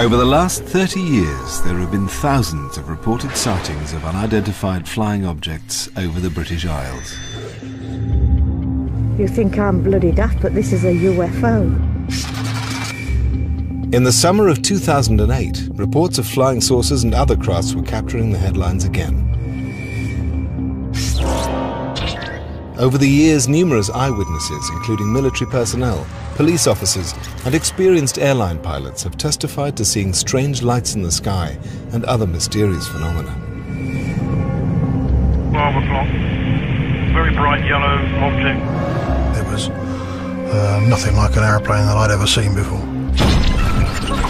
Over the last 30 years, there have been thousands of reported sightings of unidentified flying objects over the British Isles. You think I'm bloody daft, but this is a UFO. In the summer of 2008, reports of flying saucers and other crafts were capturing the headlines again. Over the years, numerous eyewitnesses, including military personnel, police officers, and experienced airline pilots, have testified to seeing strange lights in the sky and other mysterious phenomena. 12 o'clock. Very bright yellow object. It was uh, nothing like an aeroplane that I'd ever seen before.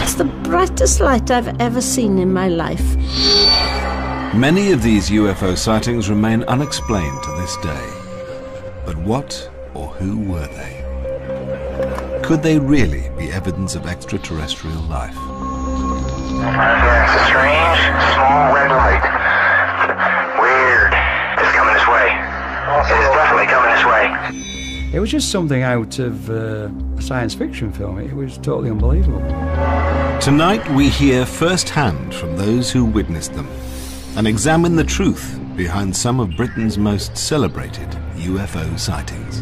It's the brightest light I've ever seen in my life. Many of these UFO sightings remain unexplained to this day. But what or who were they? Could they really be evidence of extraterrestrial life? That's a strange, small red light. Weird. It's coming this way. It's definitely coming this way. It was just something out of uh, a science fiction film. It was totally unbelievable. Tonight we hear firsthand from those who witnessed them and examine the truth behind some of Britain's most celebrated UFO sightings.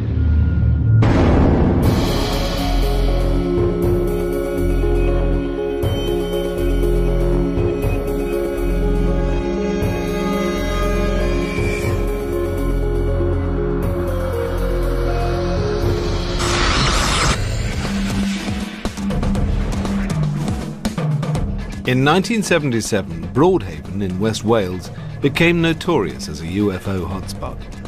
In 1977, Broadhaven in West Wales became notorious as a UFO hotspot.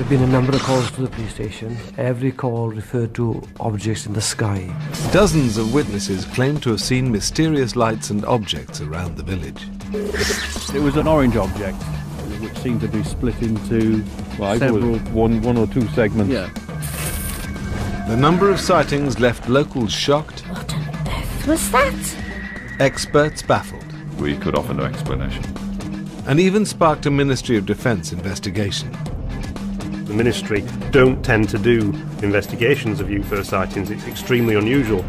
There have been a number of calls to the police station. Every call referred to objects in the sky. Dozens of witnesses claimed to have seen mysterious lights and objects around the village. It was an orange object, which seemed to be split into well, several one, one or two segments. Yeah. The number of sightings left locals shocked, What on earth was that? experts baffled, We could offer no explanation. and even sparked a Ministry of Defence investigation. The ministry don't tend to do investigations of UFO sightings. It's extremely unusual.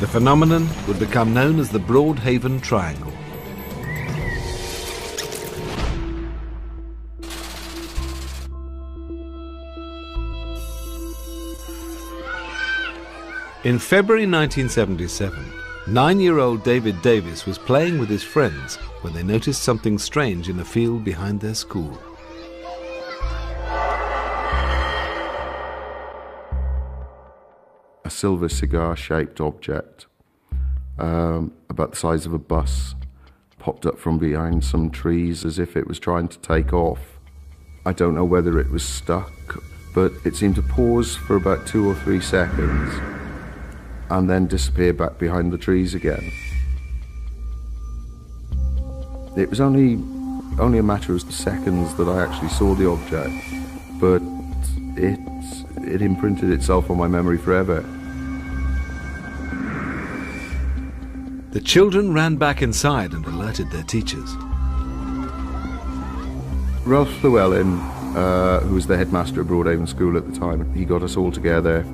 The phenomenon would become known as the Broadhaven Triangle. In February 1977, nine-year-old David Davis was playing with his friends when they noticed something strange in a field behind their school. A silver cigar shaped object um, about the size of a bus popped up from behind some trees as if it was trying to take off. I don't know whether it was stuck, but it seemed to pause for about two or three seconds and then disappear back behind the trees again. It was only only a matter of seconds that I actually saw the object, but it it imprinted itself on my memory forever. The children ran back inside and alerted their teachers. Ralph Llewellyn, uh, who was the headmaster at Broadhaven School at the time, he got us all together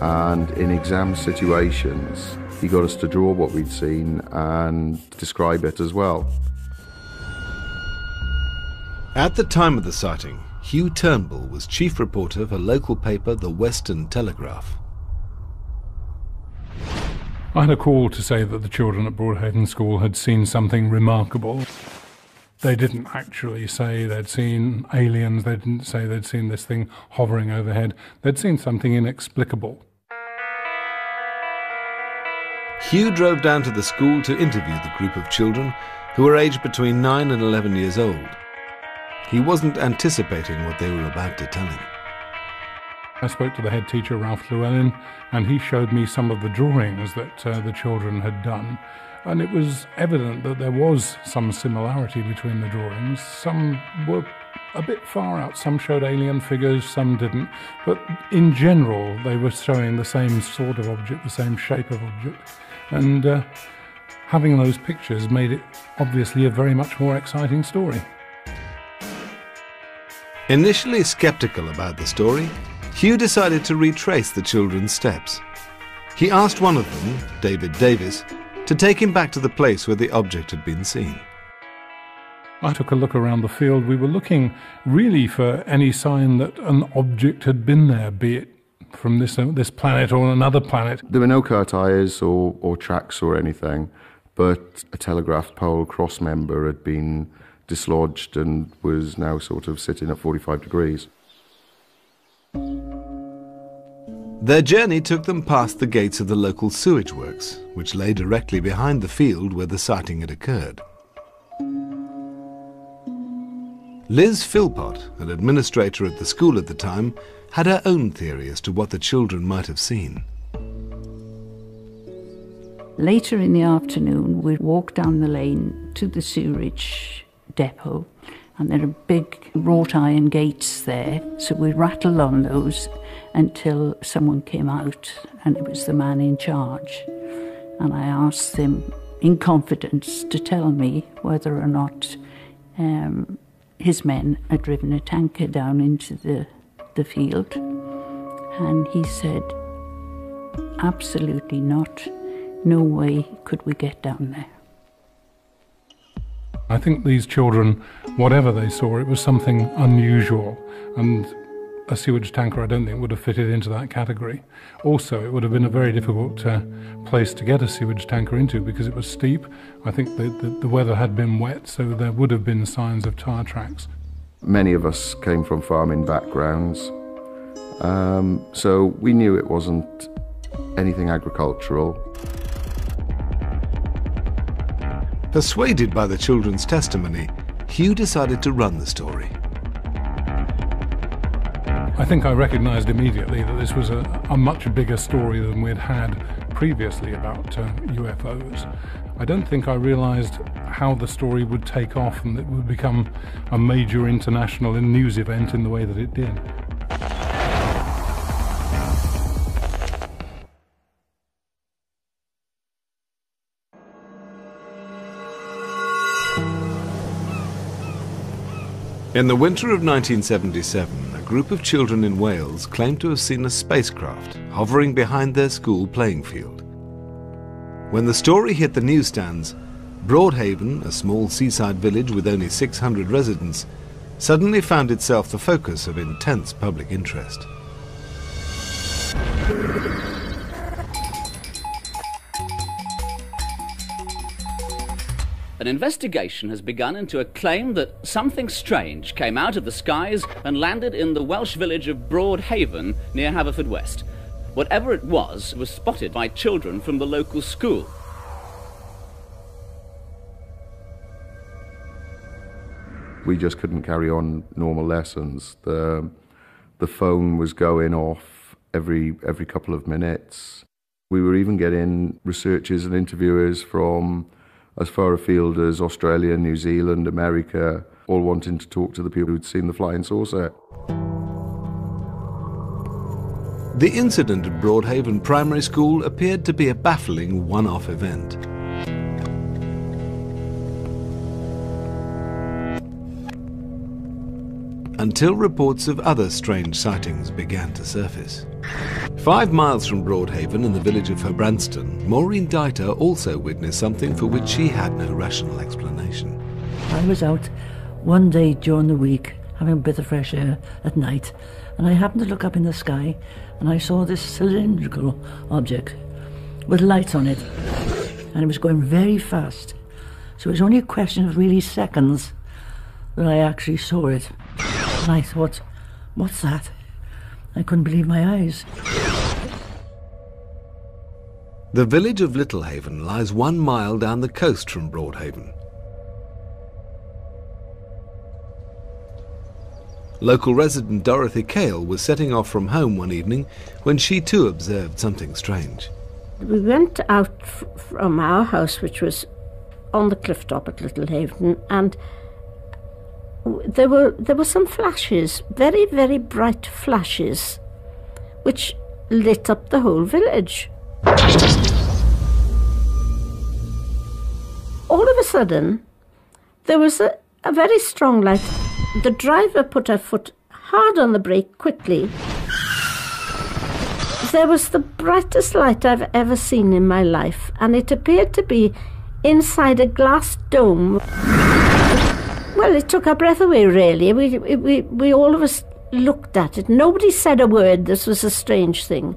and in exam situations, he got us to draw what we'd seen and describe it as well. At the time of the sighting, Hugh Turnbull was chief reporter for local paper The Western Telegraph. I had a call to say that the children at Broadhaven School had seen something remarkable. They didn't actually say they'd seen aliens, they didn't say they'd seen this thing hovering overhead. They'd seen something inexplicable. Hugh drove down to the school to interview the group of children who were aged between 9 and 11 years old. He wasn't anticipating what they were about to tell him. I spoke to the head teacher, Ralph Llewellyn, and he showed me some of the drawings that uh, the children had done. And it was evident that there was some similarity between the drawings. Some were a bit far out, some showed alien figures, some didn't. But in general, they were showing the same sort of object, the same shape of object. And uh, having those pictures made it obviously a very much more exciting story. Initially skeptical about the story, Hugh decided to retrace the children's steps. He asked one of them, David Davis, to take him back to the place where the object had been seen. I took a look around the field. We were looking really for any sign that an object had been there, be it from this uh, this planet or another planet. There were no car tyres or, or tracks or anything, but a telegraph pole cross member had been dislodged and was now sort of sitting at 45 degrees. Their journey took them past the gates of the local sewage works, which lay directly behind the field where the sighting had occurred. Liz Philpott, an administrator at the school at the time, had her own theory as to what the children might have seen. Later in the afternoon, we walked down the lane to the sewerage depot, and there are big wrought iron gates there, so we rattled on those until someone came out, and it was the man in charge. And I asked him in confidence to tell me whether or not um, his men had driven a tanker down into the, the field. And he said, absolutely not. No way could we get down there. I think these children, whatever they saw, it was something unusual. And a sewage tanker, I don't think, would have fitted into that category. Also, it would have been a very difficult uh, place to get a sewage tanker into because it was steep. I think the, the, the weather had been wet, so there would have been signs of tyre tracks. Many of us came from farming backgrounds, um, so we knew it wasn't anything agricultural. Persuaded by the children's testimony, Hugh decided to run the story. I think I recognised immediately that this was a, a, much bigger story than we'd had previously about uh, UFOs. I don't think I realised how the story would take off and it would become a major international news event in the way that it did. In the winter of 1977, a group of children in Wales claimed to have seen a spacecraft hovering behind their school playing field. When the story hit the newsstands, Broadhaven, a small seaside village with only 600 residents, suddenly found itself the focus of intense public interest. An investigation has begun into a claim that something strange came out of the skies and landed in the Welsh village of Broadhaven near Haverfordwest. Whatever it was was spotted by children from the local school. We just couldn't carry on normal lessons. The, the phone was going off every, every couple of minutes. We were even getting researchers and interviewers from as far afield as Australia, New Zealand, America, all wanting to talk to the people who'd seen the flying saucer. The incident at Broadhaven Primary School appeared to be a baffling one-off event. Until reports of other strange sightings began to surface. Five miles from Broadhaven in the village of Herbrandston, Maureen Deiter also witnessed something for which she had no rational explanation. I was out one day during the week having a bit of fresh air at night, and I happened to look up in the sky and I saw this cylindrical object with lights on it, and it was going very fast. So it was only a question of really seconds that I actually saw it. And I thought, what's that? I couldn't believe my eyes. The village of Littlehaven lies one mile down the coast from Broadhaven. Local resident Dorothy Cale was setting off from home one evening when she too observed something strange. We went out from our house, which was on the cliff top at Littlehaven, and there were there were some flashes, very very bright flashes, which lit up the whole village. All of a sudden, there was a, a very strong light. The driver put her foot hard on the brake quickly. there was the brightest light I've ever seen in my life, and it appeared to be inside a glass dome. Well, it took our breath away, really. We, we, we all of us looked at it. Nobody said a word. This was a strange thing.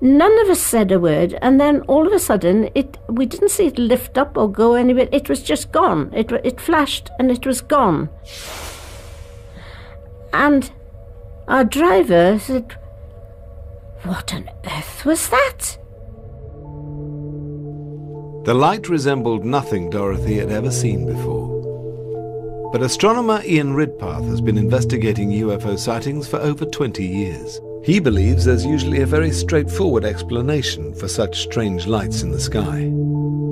None of us said a word, and then all of a sudden, it we didn't see it lift up or go anywhere. It was just gone. It it flashed and it was gone. And our driver said, "What on earth was that?" The light resembled nothing Dorothy had ever seen before. But astronomer Ian Ridpath has been investigating UFO sightings for over 20 years. He believes there's usually a very straightforward explanation for such strange lights in the sky.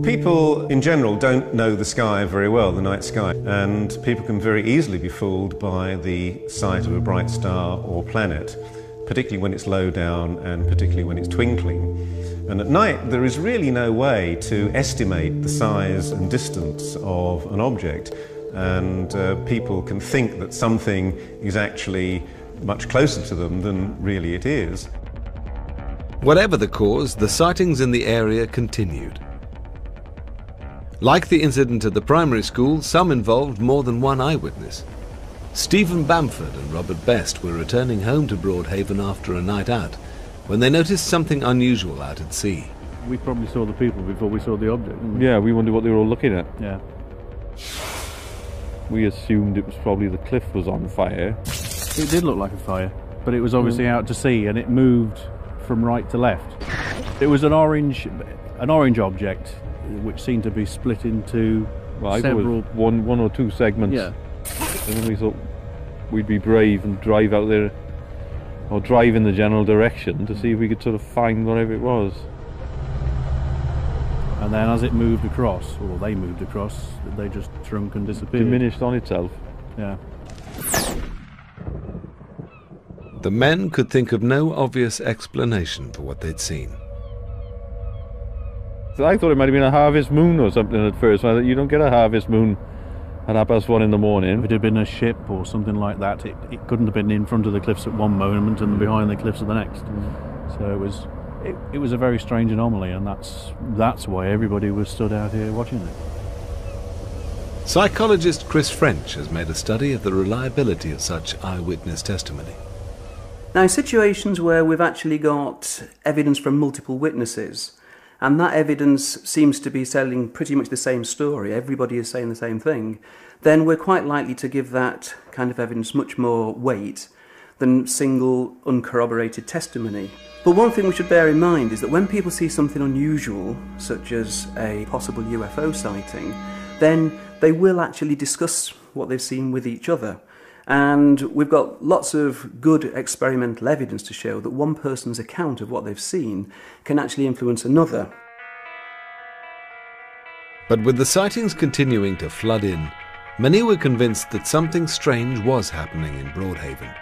People in general don't know the sky very well, the night sky, and people can very easily be fooled by the sight of a bright star or planet, particularly when it's low down and particularly when it's twinkling. And at night, there is really no way to estimate the size and distance of an object, and uh, people can think that something is actually much closer to them than really it is. Whatever the cause, the sightings in the area continued. Like the incident at the primary school, some involved more than one eyewitness. Stephen Bamford and Robert Best were returning home to Broadhaven after a night out when they noticed something unusual out at sea. We probably saw the people before we saw the object. We? Yeah, we wondered what they were all looking at. Yeah. We assumed it was probably the cliff was on fire. It did look like a fire, but it was obviously mm. out to sea and it moved from right to left. It was an orange, an orange object, which seemed to be split into well, several one, one or two segments. Yeah. And then we thought we'd be brave and drive out there, or drive in the general direction to see if we could sort of find whatever it was. And then as it moved across, or they moved across, they just shrunk and disappeared. Diminished on itself. Yeah. The men could think of no obvious explanation for what they'd seen. So I thought it might have been a harvest moon or something at first. You don't get a harvest moon at half past one in the morning. If it had been a ship or something like that, it, it couldn't have been in front of the cliffs at one moment and behind the cliffs at the next. Mm. So it was it, it was a very strange anomaly, and that's that's why everybody was stood out here watching it. Psychologist Chris French has made a study of the reliability of such eyewitness testimony. Now, in situations where we've actually got evidence from multiple witnesses, and that evidence seems to be telling pretty much the same story, everybody is saying the same thing, then we're quite likely to give that kind of evidence much more weight than single uncorroborated testimony. But one thing we should bear in mind is that when people see something unusual, such as a possible UFO sighting, then they will actually discuss what they've seen with each other. And we've got lots of good experimental evidence to show that one person's account of what they've seen can actually influence another. But with the sightings continuing to flood in, many were convinced that something strange was happening in Broadhaven.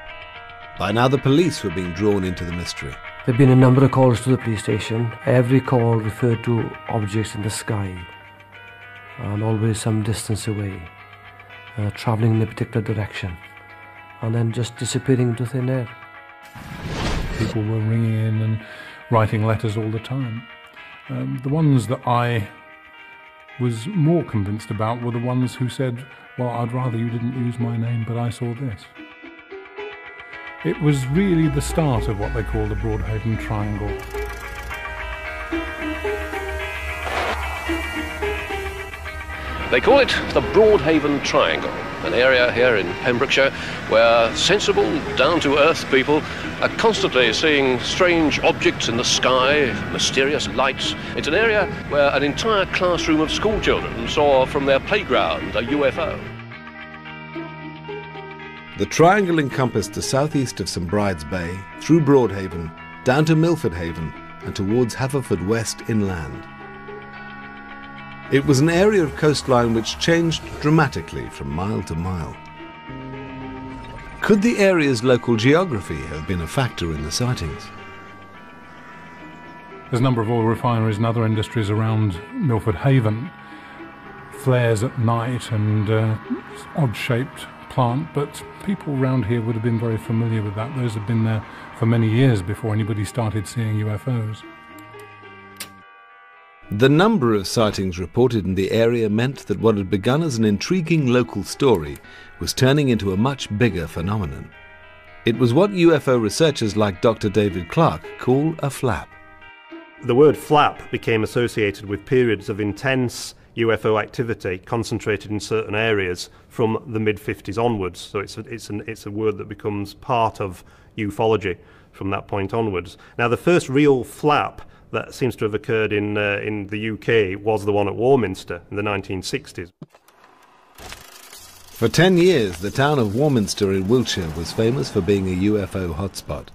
By now, the police were being drawn into the mystery. There have been a number of calls to the police station. Every call referred to objects in the sky and always some distance away, uh, travelling in a particular direction and then just disappearing into thin air. People were ringing in and writing letters all the time. Um, the ones that I was more convinced about were the ones who said, Well, I'd rather you didn't use my name, but I saw this. It was really the start of what they call the Broadhaven Triangle. They call it the Broadhaven Triangle an area here in Pembrokeshire where sensible, down-to-earth people are constantly seeing strange objects in the sky, mysterious lights. It's an area where an entire classroom of schoolchildren saw from their playground a UFO. The triangle encompassed the southeast of St Bride's Bay, through Broadhaven, down to Milford Haven, and towards Haverfordwest inland. It was an area of coastline which changed dramatically from mile to mile. Could the area's local geography have been a factor in the sightings? There's a number of oil refineries and other industries around Milford Haven. Flares at night and uh, odd shaped plant, but people around here would have been very familiar with that. Those have been there for many years before anybody started seeing UFOs. The number of sightings reported in the area meant that what had begun as an intriguing local story was turning into a much bigger phenomenon. It was what UFO researchers like Dr. David Clarke call a flap. The word flap became associated with periods of intense UFO activity concentrated in certain areas from the mid 50s onwards. So it's a, it's, an, it's a word that becomes part of ufology from that point onwards. Now, the first real flap that seems to have occurred in, uh, in the UK was the one at Warminster in the 1960s. For 10 years, the town of Warminster in Wiltshire was famous for being a UFO hotspot.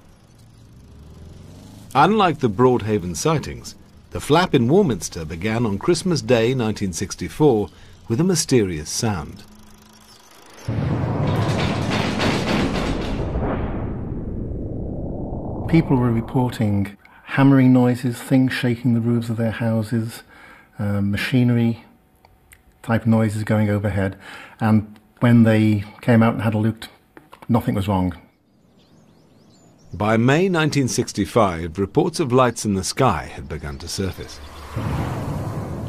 Unlike the Broadhaven sightings, the flap in Warminster began on Christmas Day 1964 with a mysterious sound. People were reporting hammering noises, things shaking the roofs of their houses, um, machinery type noises going overhead, and when they came out and had a look, nothing was wrong. By May 1965, reports of lights in the sky had begun to surface.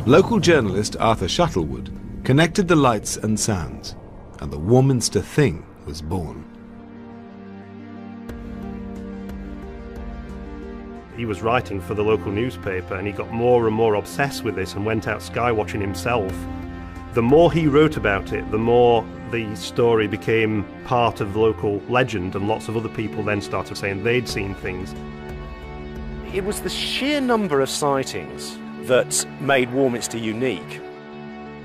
Local journalist Arthur Shuttlewood connected the lights and sounds, and the Warminster Thing was born. He was writing for the local newspaper and he got more and more obsessed with this and went out skywatching himself. The more he wrote about it, the more the story became part of local legend, and lots of other people then started saying they'd seen things. It was the sheer number of sightings that made Warminster unique.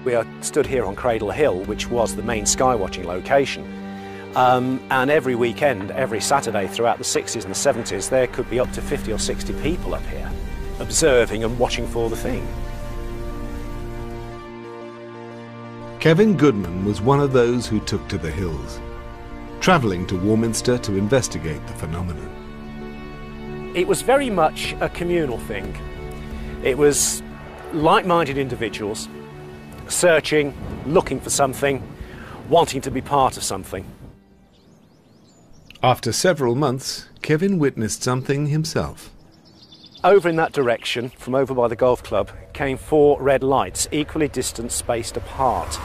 We are stood here on Cradle Hill, which was the main skywatching location. Um, and every weekend, every Saturday throughout the 60s and the 70s, there could be up to 50 or 60 people up here observing and watching for the thing. Kevin Goodman was one of those who took to the hills, travelling to Warminster to investigate the phenomenon. It was very much a communal thing. It was like minded individuals searching, looking for something, wanting to be part of something. After several months, Kevin witnessed something himself. Over in that direction, from over by the golf club, came four red lights, equally distant, spaced apart.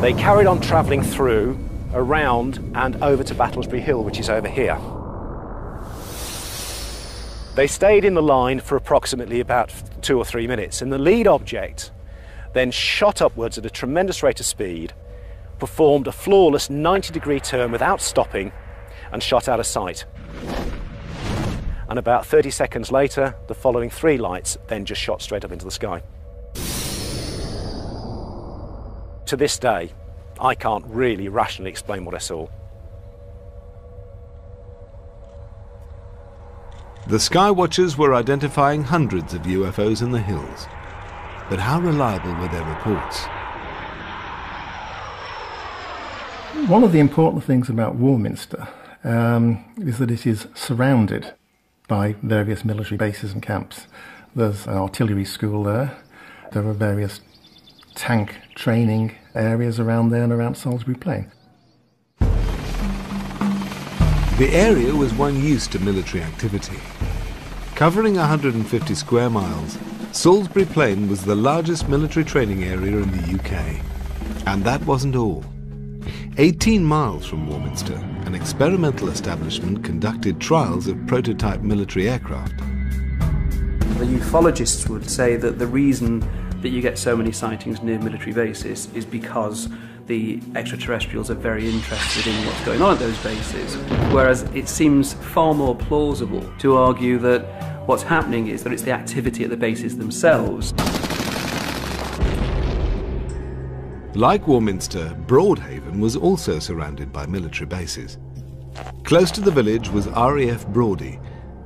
They carried on travelling through, around, and over to Battlesbury Hill, which is over here. They stayed in the line for approximately about two or three minutes, and the lead object then shot upwards at a tremendous rate of speed, performed a flawless 90 degree turn without stopping, and shot out of sight. And about 30 seconds later, the following three lights then just shot straight up into the sky. To this day, I can't really rationally explain what I saw. The sky watchers were identifying hundreds of UFOs in the hills. But how reliable were their reports? One of the important things about Warminster um, is that it is surrounded by various military bases and camps. There's an artillery school there. There are various tank training areas around there and around Salisbury Plain. The area was one used to military activity. Covering 150 square miles, Salisbury Plain was the largest military training area in the UK. And that wasn't all. 18 miles from Warminster, an experimental establishment conducted trials of prototype military aircraft. The ufologists would say that the reason that you get so many sightings near military bases is because the extraterrestrials are very interested in what's going on at those bases. Whereas it seems far more plausible to argue that what's happening is that it's the activity at the bases themselves. Like Warminster, Broadhaven was also surrounded by military bases. Close to the village was RAF Brawdy,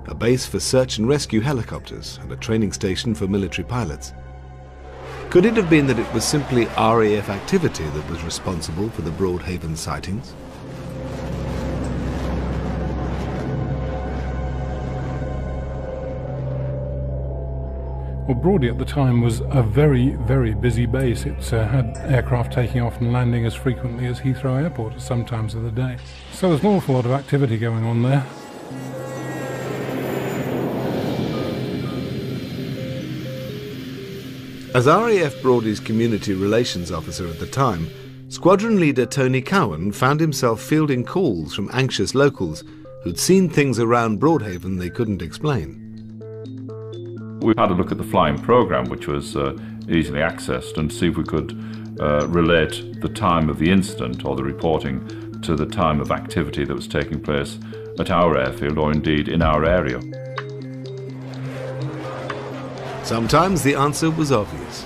a base for search and rescue helicopters and a training station for military pilots. Could it have been that it was simply RAF activity that was responsible for the Broadhaven sightings? Well, Brawdy at the time was a very, very busy base. It uh, had aircraft taking off and landing as frequently as Heathrow Airport at some times of the day. So there's an awful lot of activity going on there. As RAF Brawdy's community relations officer at the time, squadron leader Tony Cowan found himself fielding calls from anxious locals who'd seen things around Broadhaven they couldn't explain. We had a look at the flying program, which was uh, easily accessed, and see if we could uh, relate the time of the incident or the reporting to the time of activity that was taking place at our airfield or indeed in our area. Sometimes the answer was obvious.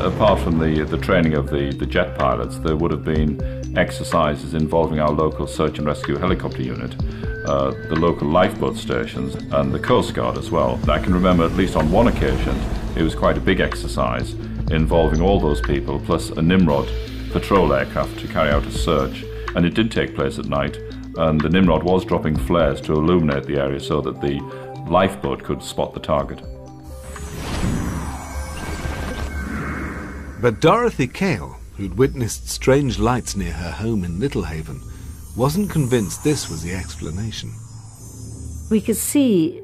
Apart from the, the training of the, the jet pilots, there would have been exercises involving our local search and rescue helicopter unit, uh, the local lifeboat stations, and the Coast Guard as well. I can remember at least on one occasion it was quite a big exercise involving all those people plus a Nimrod patrol aircraft to carry out a search. And it did take place at night, and the Nimrod was dropping flares to illuminate the area so that the lifeboat could spot the target. But Dorothy Kale, who'd witnessed strange lights near her home in Littlehaven, wasn't convinced this was the explanation. We could see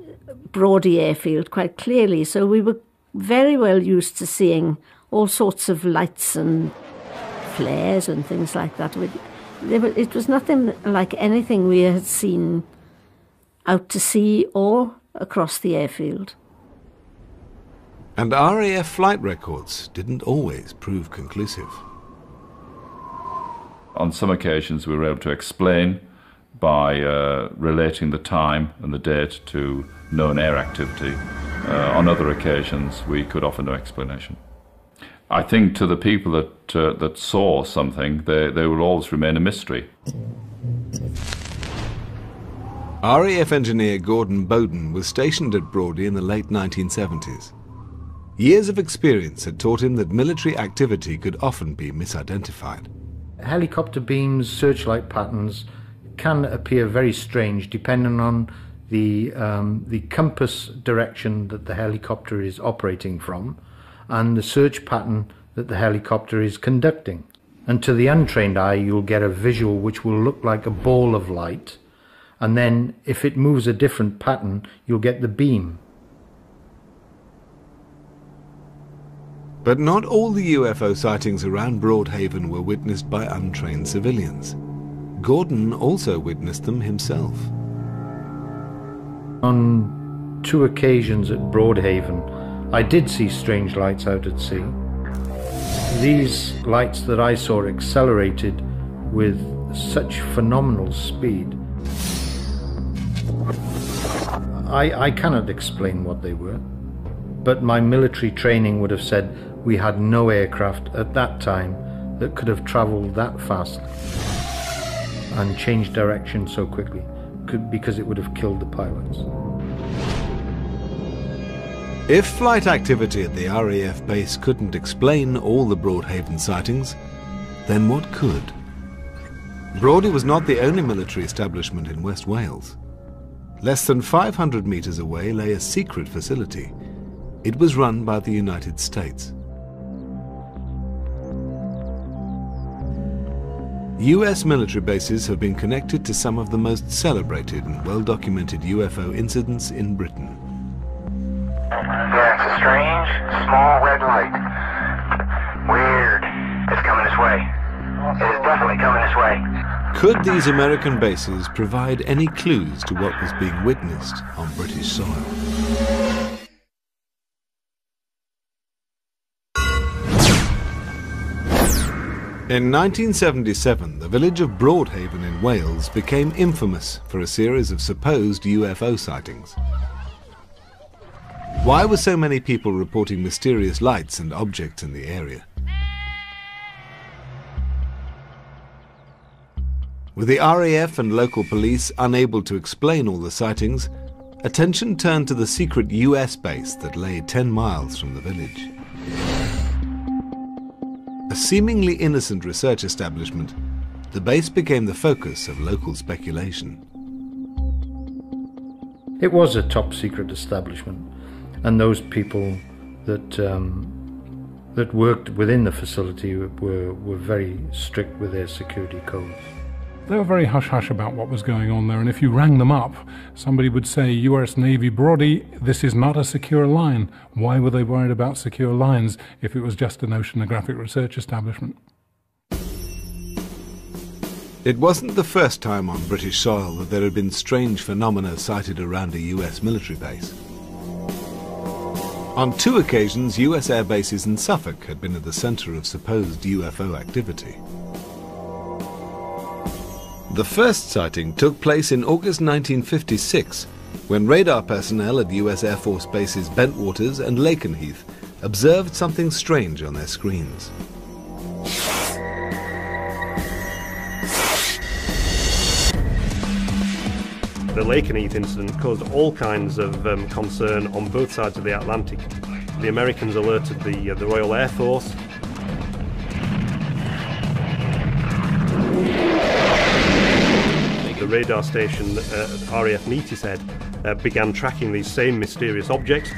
Brawdy Airfield quite clearly, so we were very well used to seeing all sorts of lights and flares and things like that. It was nothing like anything we had seen out to sea or across the airfield. And RAF flight records didn't always prove conclusive. On some occasions, we were able to explain by uh, relating the time and the date to known air activity. Uh, on other occasions, we could offer no explanation. I think to the people that uh, that saw something, they, they will always remain a mystery. RAF engineer Gordon Bowden was stationed at Brawdy in the late 1970s. Years of experience had taught him that military activity could often be misidentified. Helicopter beams, searchlight patterns can appear very strange depending on the, um, the compass direction that the helicopter is operating from and the search pattern that the helicopter is conducting. And to the untrained eye, you'll get a visual which will look like a ball of light and then if it moves a different pattern, you'll get the beam. But not all the UFO sightings around Broadhaven were witnessed by untrained civilians. Gordon also witnessed them himself. On two occasions at Broadhaven, I did see strange lights out at sea. These lights that I saw accelerated with such phenomenal speed I, I cannot explain what they were, but my military training would have said we had no aircraft at that time that could have travelled that fast and changed direction so quickly because it would have killed the pilots. If flight activity at the RAF base couldn't explain all the Broadhaven sightings, then what could? Brawdy was not the only military establishment in West Wales. Less than 500 metres away lay a secret facility. It was run by the United States. US military bases have been connected to some of the most celebrated and well-documented UFO incidents in Britain. Yeah, it's a strange, small red light. Weird. It's coming this way. It is definitely coming this way. Could these American bases provide any clues to what was being witnessed on British soil? In 1977, the village of Broadhaven in Wales became infamous for a series of supposed UFO sightings. Why were so many people reporting mysterious lights and objects in the area? With the RAF and local police unable to explain all the sightings, attention turned to the secret US base that lay 10 miles from the village. A seemingly innocent research establishment, the base became the focus of local speculation. It was a top secret establishment, and those people that um, that worked within the facility were, were very strict with their security codes. They were very hush hush about what was going on there, and if you rang them up, somebody would say, US Navy Brawdy, this is not a secure line. Why were they worried about secure lines if it was just an oceanographic research establishment? It wasn't the first time on British soil that there had been strange phenomena sighted around a US military base. On two occasions, US air bases in Suffolk had been at the centre of supposed UFO activity. The first sighting took place in August 1956, when radar personnel at US Air Force bases Bentwaters and Lakenheath observed something strange on their screens. The Lakenheath incident caused all kinds of um, concern on both sides of the Atlantic. The Americans alerted the, uh, the Royal Air Force. Radar station uh, RAF Neatishead uh, began tracking these same mysterious objects.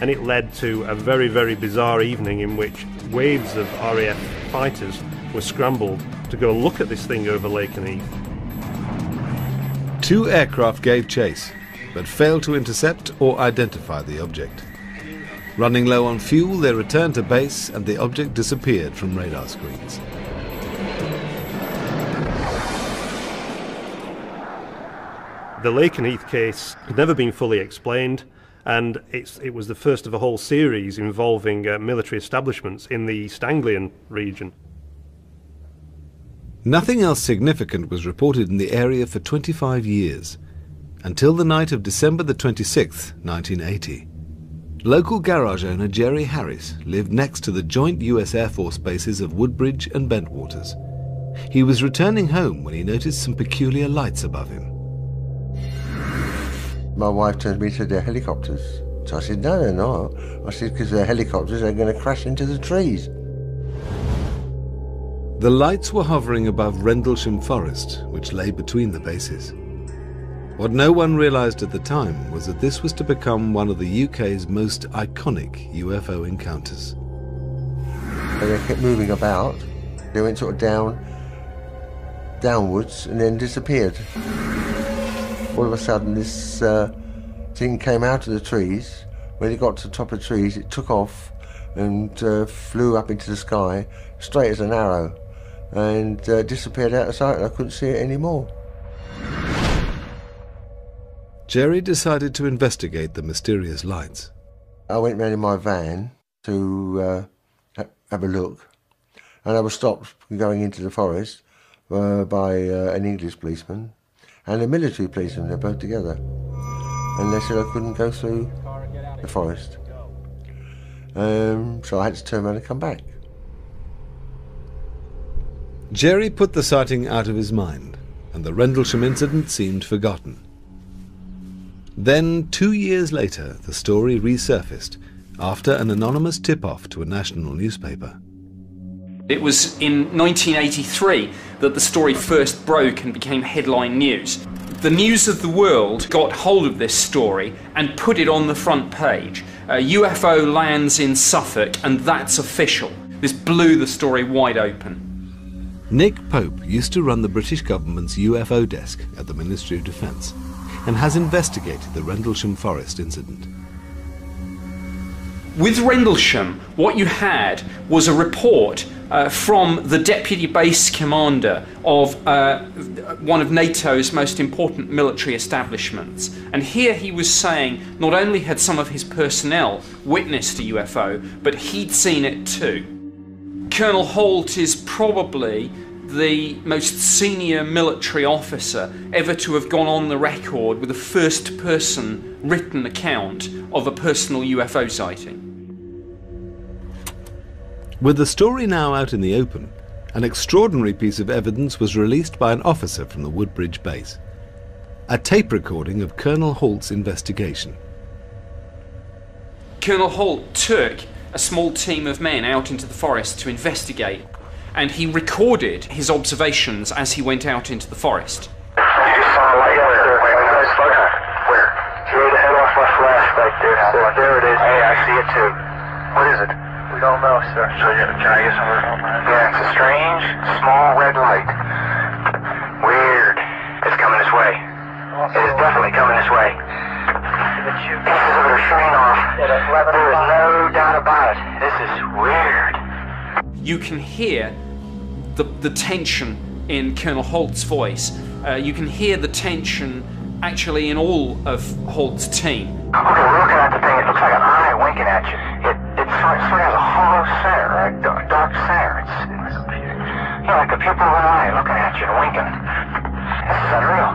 And it led to a very, very bizarre evening in which waves of RAF fighters were scrambled to go and look at this thing over Lakenheath. Two aircraft gave chase, but failed to intercept or identify the object. Running low on fuel, they returned to base and the object disappeared from radar screens. The Lake Lakenheath case had never been fully explained, and it was the first of a whole series involving uh, military establishments in the East Anglian region. Nothing else significant was reported in the area for 25 years, until the night of December the 26th, 1980. Local garage owner Jerry Harris lived next to the joint US Air Force bases of Woodbridge and Bentwaters. He was returning home when he noticed some peculiar lights above him. My wife turned me to the helicopters. So I said, no, they're not. I said, because they're helicopters, they're going to crash into the trees. The lights were hovering above Rendlesham Forest, which lay between the bases. What no one realised at the time was that this was to become one of the UK's most iconic UFO encounters. And they kept moving about. They went sort of down, downwards, and then disappeared. All of a sudden, this uh, thing came out of the trees. When it got to the top of the trees, it took off and uh, flew up into the sky, straight as an arrow, and uh, disappeared out of sight, and I couldn't see it anymore. Jerry decided to investigate the mysterious lights. I went round in my van to uh, have a look, and I was stopped going into the forest uh, by uh, an English policeman and a military policeman. They're both together, and they said I couldn't go through the forest. Um, so I had to turn around and come back. Jerry put the sighting out of his mind, and the Rendlesham incident seemed forgotten. Then, two years later, the story resurfaced after an anonymous tip off to a national newspaper. It was in 1983 that the story first broke and became headline news. The News of the World got hold of this story and put it on the front page. A UFO lands in Suffolk, and that's official. This blew the story wide open. Nick Pope used to run the British government's UFO desk at the Ministry of Defence and has investigated the Rendlesham Forest incident. With Rendlesham, what you had was a report uh, from the deputy base commander of uh, one of NATO's most important military establishments. And here he was saying not only had some of his personnel witnessed a UFO, but he'd seen it too. Colonel Holt is probably the most senior military officer ever to have gone on the record with a first person written account of a personal UFO sighting. With the story now out in the open, an extraordinary piece of evidence was released by an officer from the Woodbridge base. A tape recording of Colonel Holt's investigation. Colonel Holt took a small team of men out into the forest to investigate and he recorded his observations as he went out into the forest. You saw a light there. Well, there it is. Hey, I see it too. What is it? We don't know, sir. So you, can I get some Yeah, it's a strange, small red light. Weird. It's coming this way. It is definitely coming this way. Pieces of it are shooting off. There is no doubt about it. This is weird. You can hear the, the tension in Colonel Holt's voice. Uh, you can hear the tension actually in all of Holt's team. Okay, we're looking at the thing. It looks like an eye winking at you. It, it sort, sort of has a hollow center, a dark, center. It's, it's yeah, like the pupil of an eye looking at you and winking. Is unreal.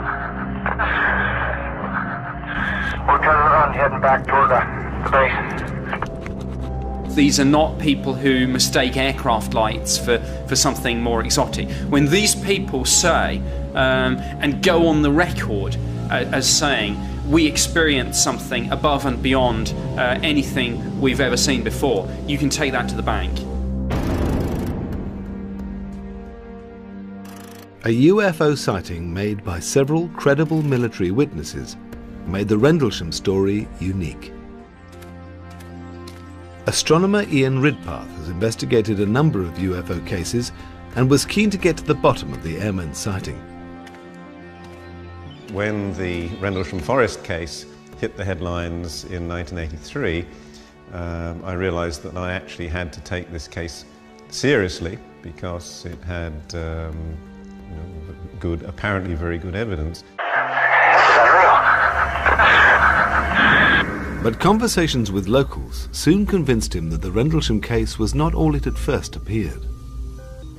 We're turning around, heading back toward the, the base. These are not people who mistake aircraft lights for, for something more exotic. When these people say um, and go on the record uh, as saying, we experience something above and beyond uh, anything we've ever seen before, you can take that to the bank. A UFO sighting made by several credible military witnesses made the Rendlesham story unique. Astronomer Ian Ridpath has investigated a number of UFO cases and was keen to get to the bottom of the airman sighting. When the Rendlesham Forest case hit the headlines in 1983, um, I realised that I actually had to take this case seriously because it had um, you know, good, apparently very good evidence. But conversations with locals soon convinced him that the Rendlesham case was not all it had first appeared.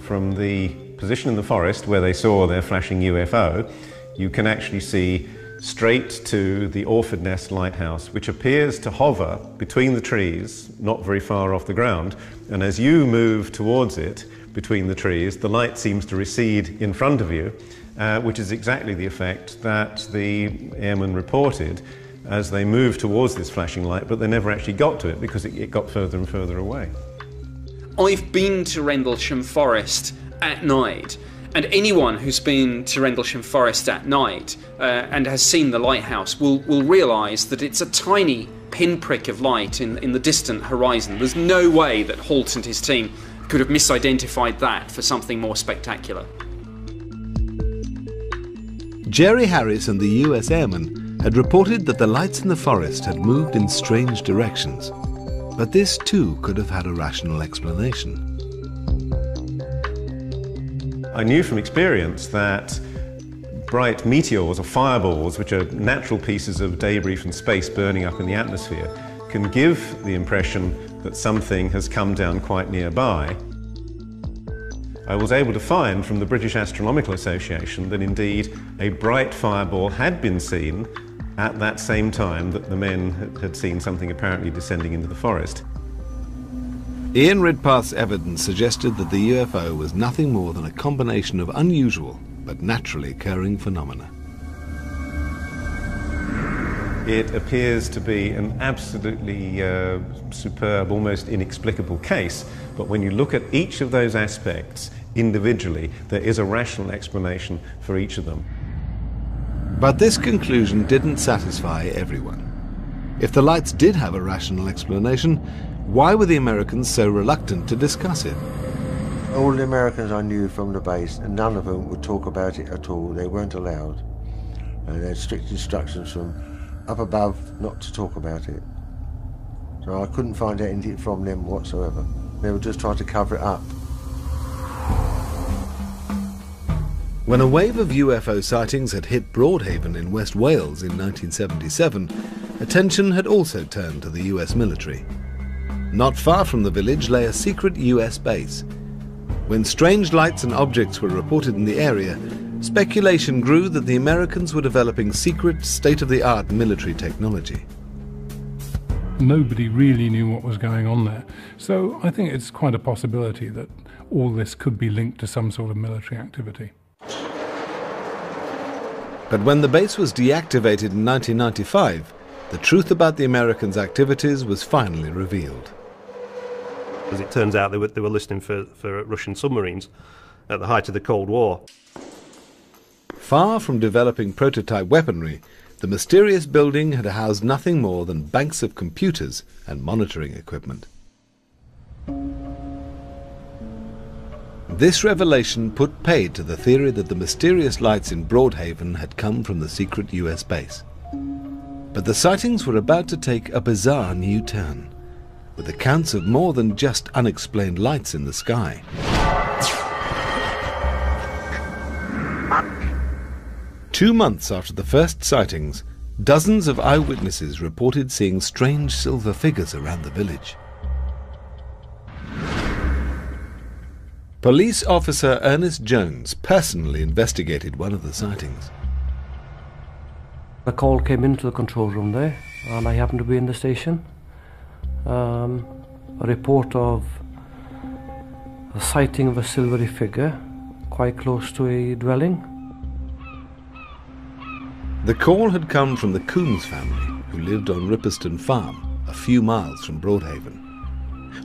From the position in the forest where they saw their flashing UFO, you can actually see straight to the Orford Ness Lighthouse, which appears to hover between the trees, not very far off the ground. And as you move towards it between the trees, the light seems to recede in front of you, uh, which is exactly the effect that the airmen reported as they moved towards this flashing light, but they never actually got to it because it, it got further and further away. I've been to Rendlesham Forest at night, and anyone who's been to Rendlesham Forest at night uh, and has seen the lighthouse will, will realise that it's a tiny pinprick of light in, in the distant horizon. There's no way that Halt and his team could have misidentified that for something more spectacular. Jerry Harris and the US Airmen had reported that the lights in the forest had moved in strange directions. But this too could have had a rational explanation. I knew from experience that bright meteors or fireballs, which are natural pieces of debris from space burning up in the atmosphere, can give the impression that something has come down quite nearby. I was able to find from the British Astronomical Association that indeed a bright fireball had been seen at that same time that the men had seen something apparently descending into the forest. Ian Ridpath's evidence suggested that the UFO was nothing more than a combination of unusual but naturally occurring phenomena. It appears to be an absolutely uh, superb, almost inexplicable case, but when you look at each of those aspects individually, there is a rational explanation for each of them. But this conclusion didn't satisfy everyone. If the lights did have a rational explanation, why were the Americans so reluctant to discuss it? All the Americans I knew from the base, none of them would talk about it at all. They weren't allowed. And they had strict instructions from up above not to talk about it. So I couldn't find out anything from them whatsoever. They were just trying to cover it up. When a wave of UFO sightings had hit Broadhaven in West Wales in 1977, attention had also turned to the US military. Not far from the village lay a secret US base. When strange lights and objects were reported in the area, speculation grew that the Americans were developing secret, state-of-the-art military technology. Nobody really knew what was going on there. So I think it's quite a possibility that all this could be linked to some sort of military activity. But when the base was deactivated in 1995, the truth about the Americans' activities was finally revealed. As it turns out, they were, they were listening for, for Russian submarines at the height of the Cold War. Far from developing prototype weaponry, the mysterious building had housed nothing more than banks of computers and monitoring equipment. This revelation put paid to the theory that the mysterious lights in Broadhaven had come from the secret US base. But the sightings were about to take a bizarre new turn, with accounts of more than just unexplained lights in the sky. Two months after the first sightings, dozens of eyewitnesses reported seeing strange silver figures around the village. Police officer Ernest Jones personally investigated one of the sightings. A call came into the control room there, and I happened to be in the station. Um, a report of a sighting of a silvery figure quite close to a dwelling. The call had come from the Coombs family, who lived on Ripperston Farm, a few miles from Broadhaven.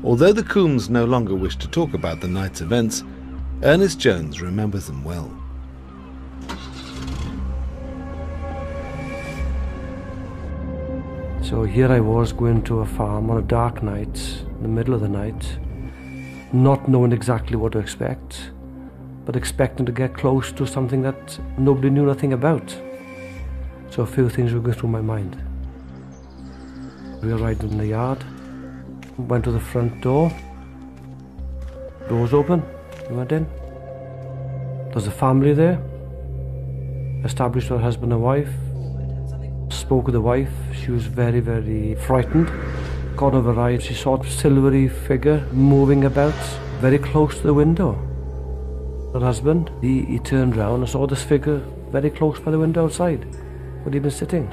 Although the Coombs no longer wish to talk about the night's events, Ernest Jones remembers them well. So here I was going to a farm on a dark night, in the middle of the night, not knowing exactly what to expect, but expecting to get close to something that nobody knew nothing about. So a few things were going through my mind. We arrived in the yard, went to the front door, doors open, we went in. There's a family there, established a husband and wife, spoke with the wife. She was very, very frightened. Got over right. She saw a silvery figure moving about very close to the window. Her husband, he, he turned round and saw this figure very close by the window outside, where he'd been sitting.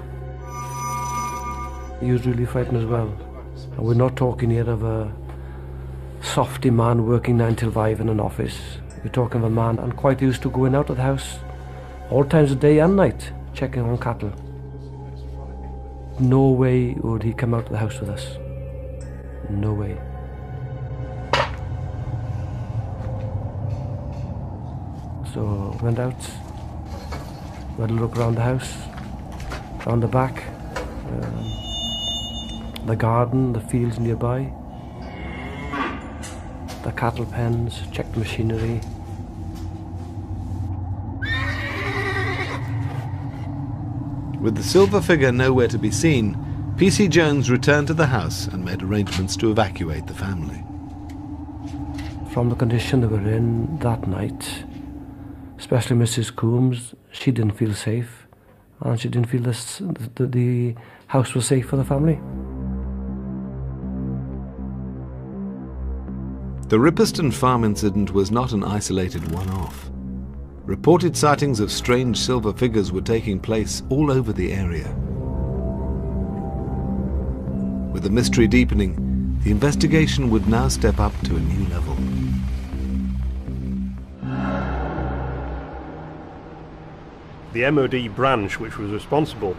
He was really frightened as well. And we're not talking here of a softy man working nine till five in an office. We're talking of a man and quite used to going out of the house all times of day and night, checking on cattle. No way would he come out of the house with us. No way. So went out, had a look around the house, around the back, um, the garden, the fields nearby, the cattle pens, checked machinery. With the silver figure nowhere to be seen, PC Jones returned to the house and made arrangements to evacuate the family. From the condition they were in that night, especially Mrs. Coombs, she didn't feel safe, and she didn't feel this, the, the house was safe for the family. The Ripperston farm incident was not an isolated one-off. Reported sightings of strange silver figures were taking place all over the area. With the mystery deepening, the investigation would now step up to a new level. The MOD branch, which was responsible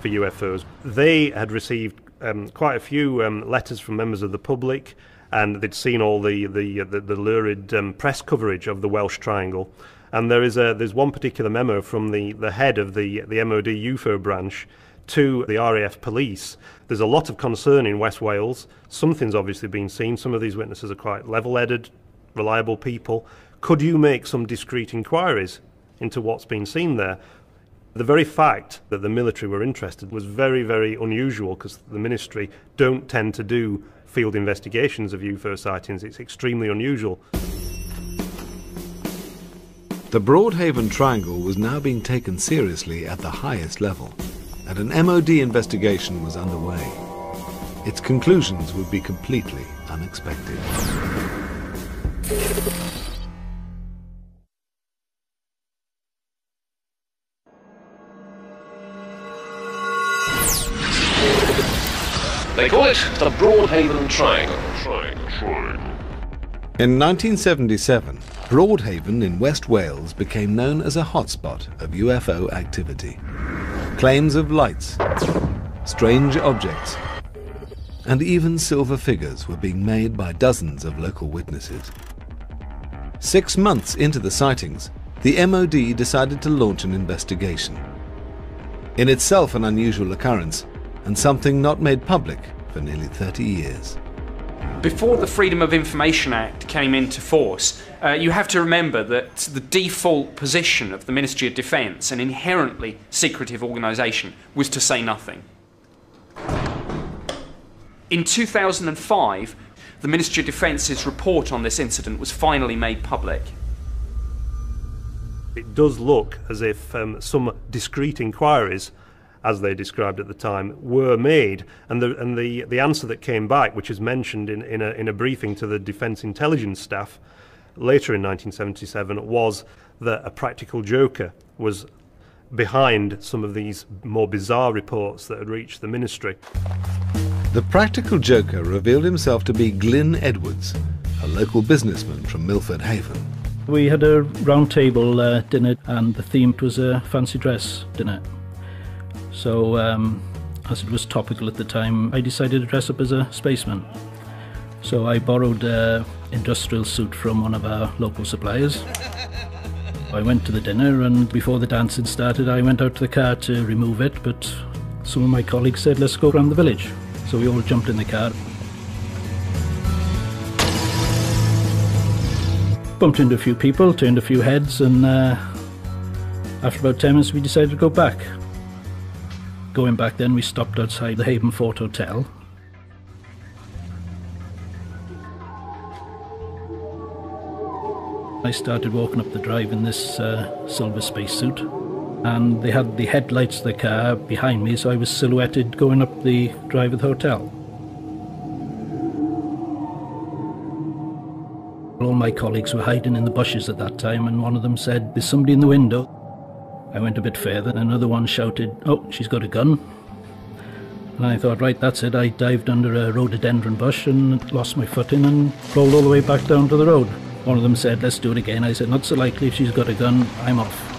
for UFOs, they had received um, quite a few um, letters from members of the public, and they'd seen all the the, the, the lurid um, press coverage of the Welsh Triangle. And there is a there's one particular memo from the, the head of the the MOD UFO branch to the RAF police. There's a lot of concern in West Wales. Something's obviously been seen. Some of these witnesses are quite level-headed, reliable people. Could you make some discreet inquiries into what's been seen there? The very fact that the military were interested was very, very unusual because the ministry don't tend to do field investigations of UFO sightings. It's extremely unusual. The Broadhaven Triangle was now being taken seriously at the highest level, and an MOD investigation was underway. Its conclusions would be completely unexpected. They call it the Broadhaven Triangle. Triangle, triangle. In 1977, Broadhaven in West Wales became known as a hotspot of UFO activity. Claims of lights, strange objects, and even silver figures were being made by dozens of local witnesses. Six months into the sightings, the MOD decided to launch an investigation. In itself an unusual occurrence, and something not made public for nearly 30 years. Before the Freedom of Information Act came into force, uh, you have to remember that the default position of the Ministry of Defence, an inherently secretive organisation, was to say nothing. In 2005, the Ministry of Defence's report on this incident was finally made public. It does look as if um, some discreet inquiries as they described at the time, were made. And the, and the, the answer that came back, which is mentioned in, in, a, in a briefing to the Defence Intelligence staff later in 1977, was that a practical joker was behind some of these more bizarre reports that had reached the ministry. The practical joker revealed himself to be Glyn Edwards, a local businessman from Milford Haven. We had a round table uh, dinner, and the theme was a fancy dress dinner. So, um, as it was topical at the time, I decided to dress up as a spaceman. So I borrowed an industrial suit from one of our local suppliers. I went to the dinner, and before the dancing started, I went out to the car to remove it. But some of my colleagues said, "Let's go around the village." So we all jumped in the car. Bumped into a few people, turned a few heads, and uh, after about 10 minutes, we decided to go back. Going back then, we stopped outside the Haven Fort Hotel. I started walking up the drive in this uh, silver spacesuit, and they had the headlights of the car behind me, so I was silhouetted going up the drive of the hotel. All my colleagues were hiding in the bushes at that time, and one of them said, There's somebody in the window. I went a bit further, and another one shouted, Oh, she's got a gun. And I thought, right, that's it. I dived under a rhododendron bush and lost my footing and rolled all the way back down to the road. One of them said, let's do it again. I said, not so likely if she's got a gun, I'm off.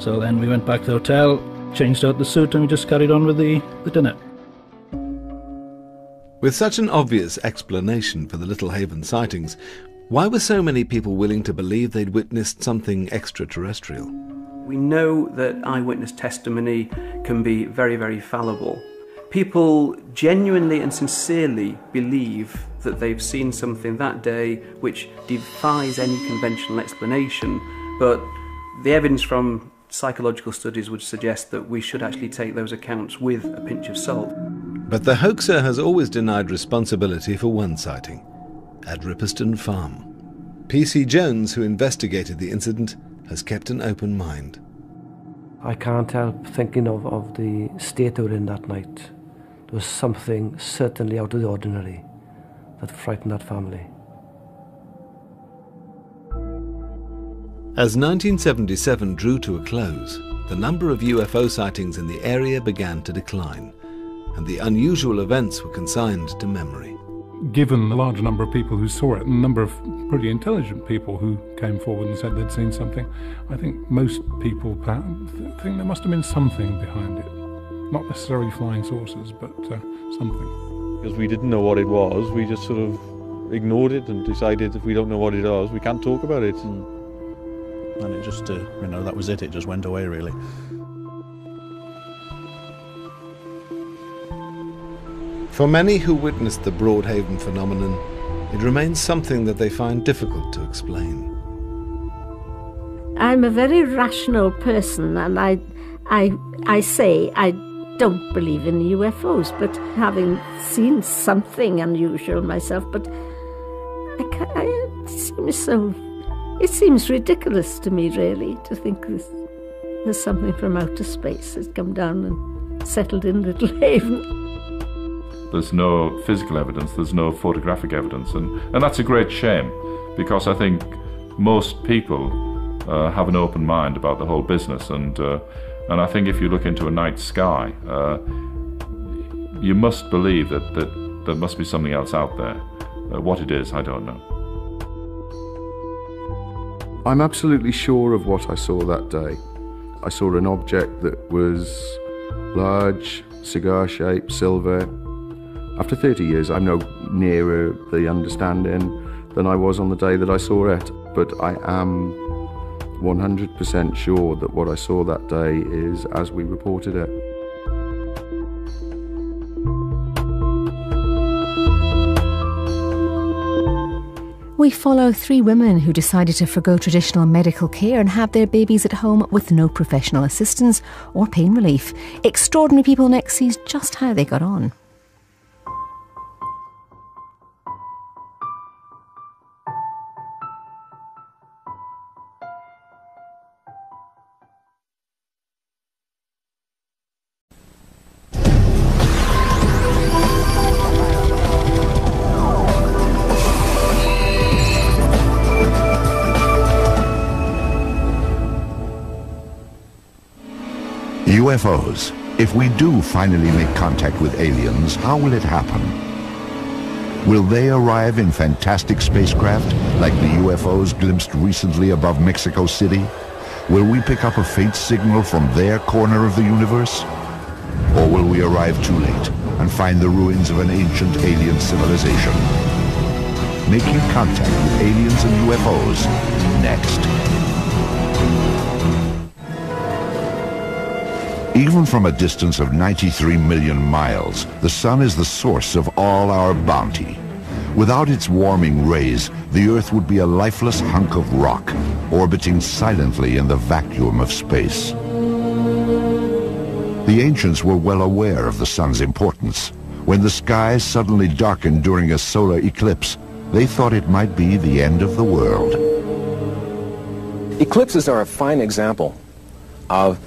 So then we went back to the hotel, changed out the suit, and we just carried on with the, the dinner. With such an obvious explanation for the Little Haven sightings, why were so many people willing to believe they'd witnessed something extraterrestrial? We know that eyewitness testimony can be very, very fallible. People genuinely and sincerely believe that they've seen something that day which defies any conventional explanation, but the evidence from psychological studies would suggest that we should actually take those accounts with a pinch of salt. But the hoaxer has always denied responsibility for one sighting at Ripperston Farm. P.C. Jones, who investigated the incident, has kept an open mind. I can't help thinking of, of the state they were in that night. There was something certainly out of the ordinary that frightened that family. As 1977 drew to a close, the number of UFO sightings in the area began to decline, and the unusual events were consigned to memory given the large number of people who saw it and the number of pretty intelligent people who came forward and said they'd seen something, I think most people think there must have been something behind it. Not necessarily flying saucers, but uh, something. Because we didn't know what it was, we just sort of ignored it and decided if we don't know what it is, we can't talk about it. And, and it just, uh, you know, that was it, it just went away really. For many who witnessed the Broadhaven phenomenon, it remains something that they find difficult to explain. I'm a very rational person, and I, I, I say I don't believe in UFOs, but having seen something unusual myself, but I, I, it seems so. It seems ridiculous to me, really, to think there's, there's something from outer space that's come down and settled in Little Haven. There's no physical evidence, there's no photographic evidence, and, and that's a great shame because I think most people uh, have an open mind about the whole business, and uh, and I think if you look into a night sky, uh, you must believe that, that there must be something else out there. Uh, what it is, I don't know. I'm absolutely sure of what I saw that day. I saw an object that was large, cigar shaped, silver, after 30 years, I'm no nearer the understanding than I was on the day that I saw it, but I am 100% sure that what I saw that day is as we reported it. We follow three women who decided to forgo traditional medical care and have their babies at home with no professional assistance or pain relief. Extraordinary People next sees just how they got on. UFOs. If we do finally make contact with aliens, how will it happen? Will they arrive in fantastic spacecraft like the UFOs glimpsed recently above Mexico City? Will we pick up a faint signal from their corner of the universe? Or will we arrive too late and find the ruins of an ancient alien civilization? Making contact with aliens and UFOs next. Even from a distance of 93 million miles, the sun is the source of all our bounty. Without its warming rays, the Earth would be a lifeless hunk of rock, orbiting silently in the vacuum of space. The ancients were well aware of the sun's importance. When the sky suddenly darkened during a solar eclipse, they thought it might be the end of the world. Eclipses are a fine example of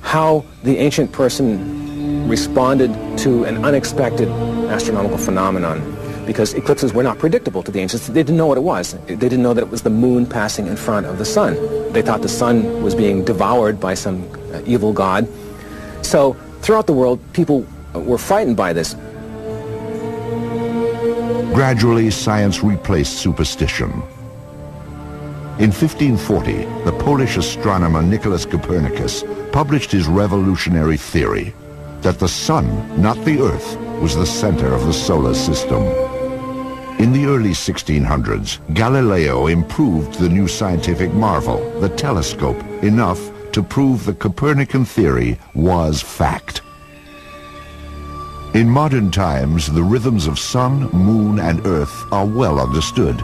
how the ancient person responded to an unexpected astronomical phenomenon because eclipses were not predictable to the ancients. They didn't know what it was. They didn't know that it was the moon passing in front of the sun. They thought the sun was being devoured by some uh, evil god. So throughout the world, people were frightened by this. Gradually, science replaced superstition. In 1540, the Polish astronomer Nicholas Copernicus published his revolutionary theory that the sun, not the earth, was the center of the solar system. In the early 1600s, Galileo improved the new scientific marvel, the telescope, enough to prove the Copernican theory was fact. In modern times, the rhythms of sun, moon, and earth are well understood,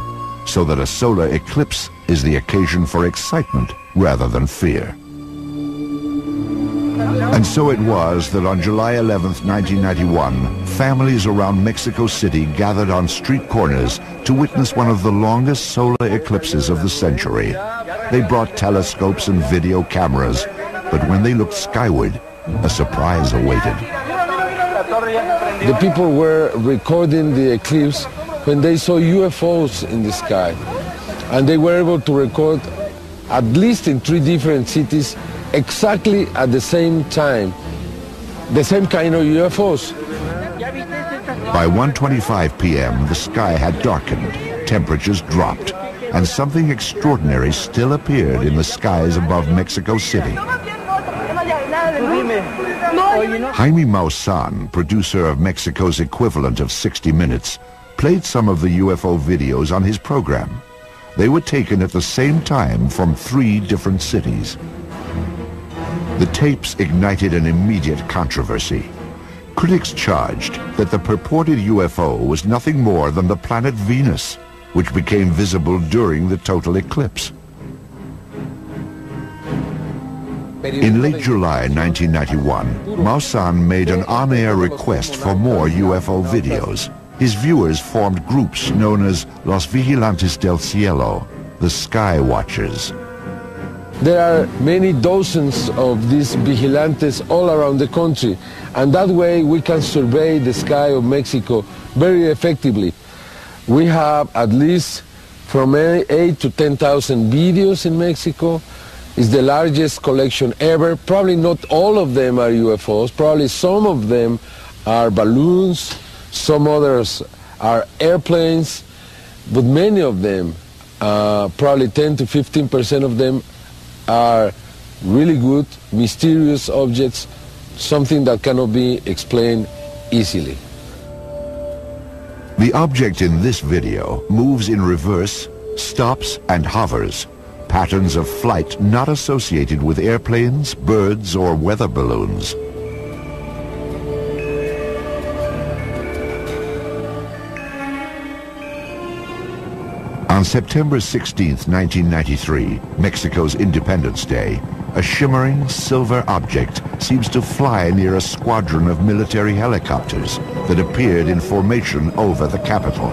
so that a solar eclipse is the occasion for excitement rather than fear. And so it was that on July 11, 1991, families around Mexico City gathered on street corners to witness one of the longest solar eclipses of the century. They brought telescopes and video cameras, but when they looked skyward, a surprise awaited. The people were recording the eclipse when they saw UFOs in the sky. And they were able to record, at least in three different cities, exactly at the same time, the same kind of UFOs. By 1.25 p.m., the sky had darkened, temperatures dropped, and something extraordinary still appeared in the skies above Mexico City. Jaime Maussan, producer of Mexico's equivalent of 60 Minutes, played some of the UFO videos on his program. They were taken at the same time from three different cities. The tapes ignited an immediate controversy. Critics charged that the purported UFO was nothing more than the planet Venus, which became visible during the total eclipse. In late July 1991, Maussan made an on-air request for more UFO videos. His viewers formed groups known as Los Vigilantes del Cielo, the Sky Watchers. There are many dozens of these vigilantes all around the country, and that way we can survey the sky of Mexico very effectively. We have at least from 8 to 10,000 videos in Mexico. It's the largest collection ever. Probably not all of them are UFOs. Probably some of them are balloons, some others are airplanes, but many of them, uh, probably 10 to 15 percent of them, are really good, mysterious objects, something that cannot be explained easily. The object in this video moves in reverse, stops and hovers, patterns of flight not associated with airplanes, birds, or weather balloons. On September 16, 1993, Mexico's Independence Day, a shimmering silver object seems to fly near a squadron of military helicopters that appeared in formation over the capital.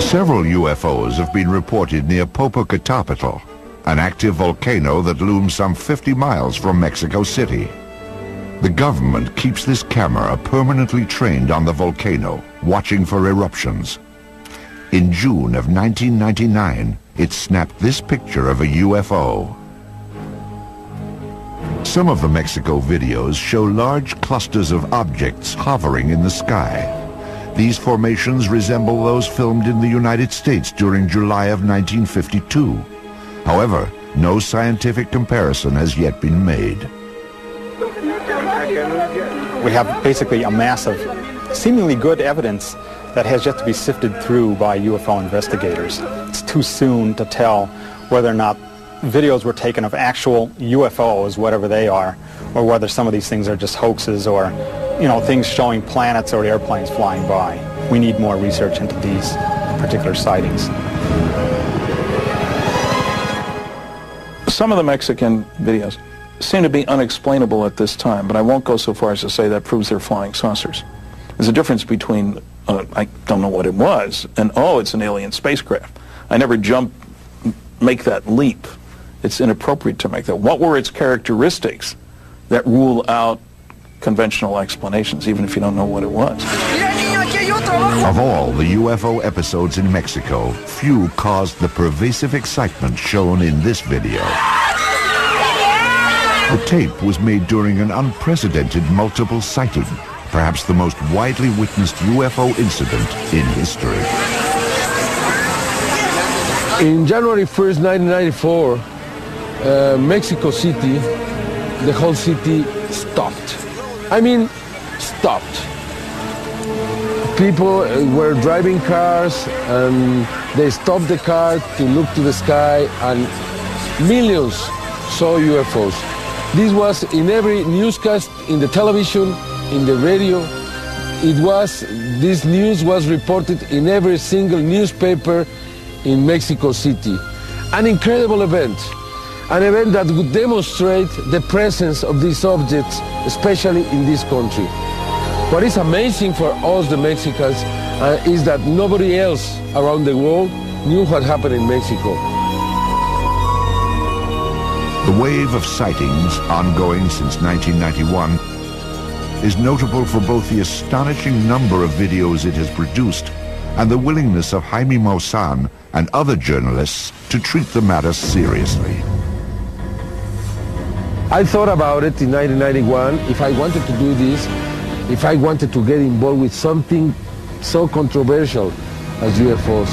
Several UFOs have been reported near Popocatépetl, an active volcano that looms some 50 miles from Mexico City. The government keeps this camera permanently trained on the volcano, watching for eruptions. In June of 1999, it snapped this picture of a UFO. Some of the Mexico videos show large clusters of objects hovering in the sky. These formations resemble those filmed in the United States during July of 1952. However, no scientific comparison has yet been made. We have basically a mass of seemingly good evidence that has yet to be sifted through by UFO investigators. It's too soon to tell whether or not videos were taken of actual UFOs, whatever they are, or whether some of these things are just hoaxes or, you know, things showing planets or airplanes flying by. We need more research into these particular sightings. Some of the Mexican videos seem to be unexplainable at this time, but I won't go so far as to say that proves they're flying saucers. There's a difference between, uh, I don't know what it was, and oh, it's an alien spacecraft. I never jump, make that leap. It's inappropriate to make that. What were its characteristics that rule out conventional explanations, even if you don't know what it was? Of all the UFO episodes in Mexico, few caused the pervasive excitement shown in this video. The tape was made during an unprecedented multiple sighting, perhaps the most widely witnessed UFO incident in history. In January 1st, 1994, uh, Mexico City, the whole city stopped. I mean, stopped. People uh, were driving cars and they stopped the car to look to the sky and millions saw UFOs. This was in every newscast, in the television, in the radio. It was, this news was reported in every single newspaper in Mexico City. An incredible event, an event that would demonstrate the presence of these objects, especially in this country. What is amazing for us, the Mexicans, uh, is that nobody else around the world knew what happened in Mexico. The wave of sightings, ongoing since 1991, is notable for both the astonishing number of videos it has produced and the willingness of Jaime Maussan and other journalists to treat the matter seriously. I thought about it in 1991, if I wanted to do this, if I wanted to get involved with something so controversial as UFOs.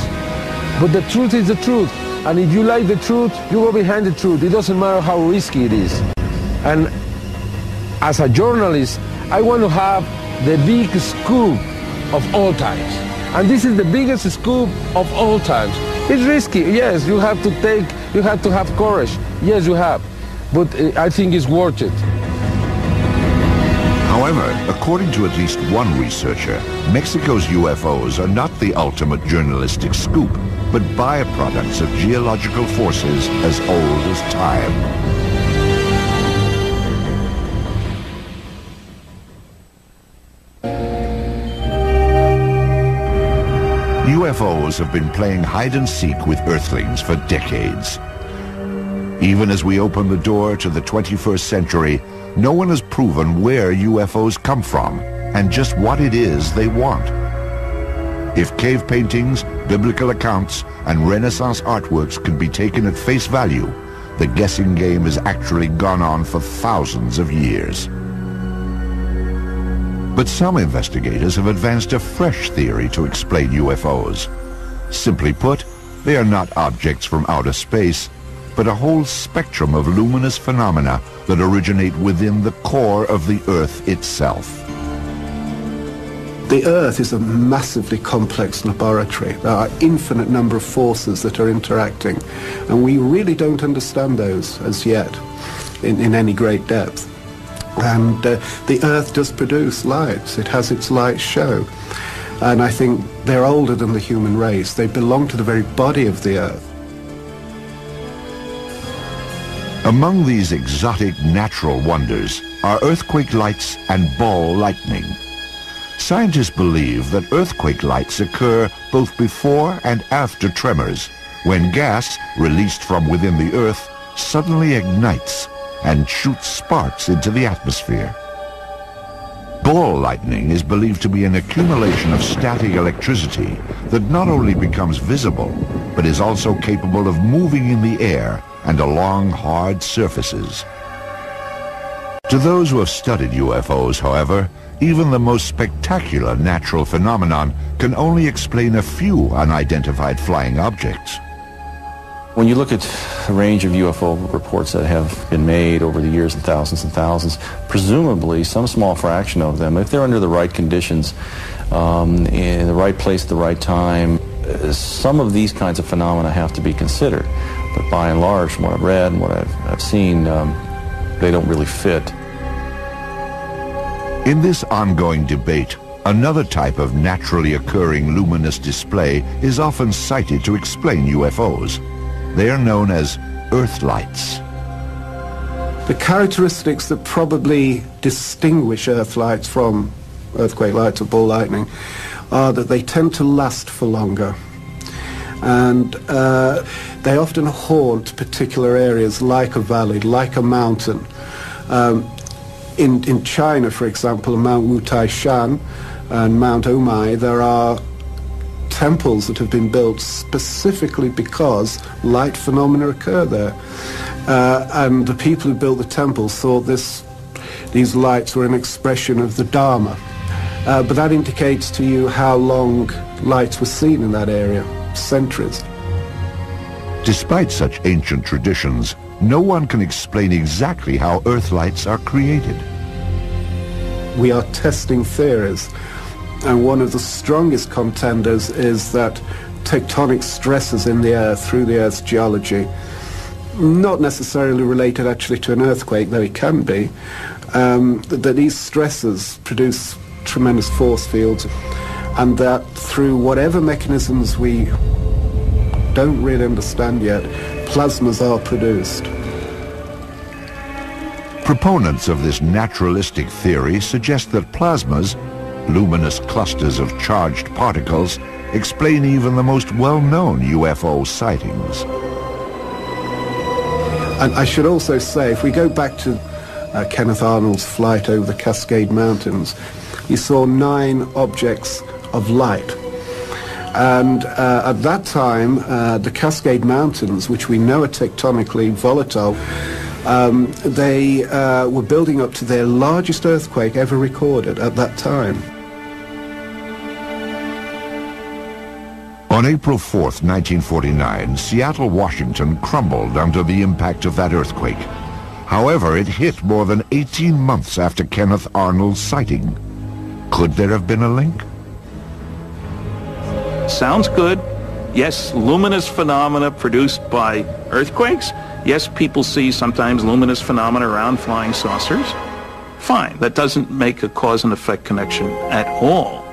But the truth is the truth. And if you like the truth, you go behind the truth. It doesn't matter how risky it is. And as a journalist, I want to have the big scoop of all times. And this is the biggest scoop of all times. It's risky, yes, you have to take, you have to have courage. Yes, you have. But uh, I think it's worth it. However, according to at least one researcher, Mexico's UFOs are not the ultimate journalistic scoop, but byproducts of geological forces as old as time. UFOs have been playing hide and seek with Earthlings for decades. Even as we open the door to the 21st century, no one has proven where UFOs come from and just what it is they want. If cave paintings, biblical accounts, and Renaissance artworks can be taken at face value, the guessing game has actually gone on for thousands of years. But some investigators have advanced a fresh theory to explain UFOs. Simply put, they are not objects from outer space, but a whole spectrum of luminous phenomena that originate within the core of the Earth itself. The Earth is a massively complex laboratory. There are infinite number of forces that are interacting, and we really don't understand those as yet in, in any great depth. And uh, the Earth does produce lights. It has its light show. And I think they're older than the human race. They belong to the very body of the Earth. Among these exotic natural wonders are earthquake lights and ball lightning. Scientists believe that earthquake lights occur both before and after tremors, when gas released from within the Earth suddenly ignites and shoots sparks into the atmosphere. Ball lightning is believed to be an accumulation of static electricity that not only becomes visible, but is also capable of moving in the air and along hard surfaces. To those who have studied UFOs, however, even the most spectacular natural phenomenon can only explain a few unidentified flying objects. When you look at a range of UFO reports that have been made over the years and thousands and thousands, presumably some small fraction of them, if they're under the right conditions, um, in the right place at the right time, uh, some of these kinds of phenomena have to be considered. But by and large, from what I've read and what I've, I've seen, um, they don't really fit. In this ongoing debate, another type of naturally occurring luminous display is often cited to explain UFOs. They are known as Earth lights. The characteristics that probably distinguish Earth lights from earthquake lights or ball lightning are that they tend to last for longer. And uh, they often haunt particular areas like a valley, like a mountain. Um, in, in China, for example, Mount Wutai Shan and Mount Omei, there are temples that have been built specifically because light phenomena occur there. Uh, and the people who built the temples thought this, these lights were an expression of the Dharma. Uh, but that indicates to you how long lights were seen in that area, centuries. Despite such ancient traditions, no one can explain exactly how Earth lights are created. We are testing theories, and one of the strongest contenders is that tectonic stresses in the Earth through the Earth's geology, not necessarily related actually to an earthquake, though it can be, um, that these stresses produce tremendous force fields, and that through whatever mechanisms we don't really understand yet, plasmas are produced. Proponents of this naturalistic theory suggest that plasmas, luminous clusters of charged particles, explain even the most well-known UFO sightings. And I should also say, if we go back to uh, Kenneth Arnold's flight over the Cascade Mountains, he saw nine objects of light. And uh, at that time, uh, the Cascade Mountains, which we know are tectonically volatile, um, they uh, were building up to their largest earthquake ever recorded at that time. On April 4th, 1949, Seattle, Washington crumbled under the impact of that earthquake. However, it hit more than 18 months after Kenneth Arnold's sighting. Could there have been a link? Sounds good. Yes, luminous phenomena produced by earthquakes. Yes, people see sometimes luminous phenomena around flying saucers. Fine, that doesn't make a cause and effect connection at all.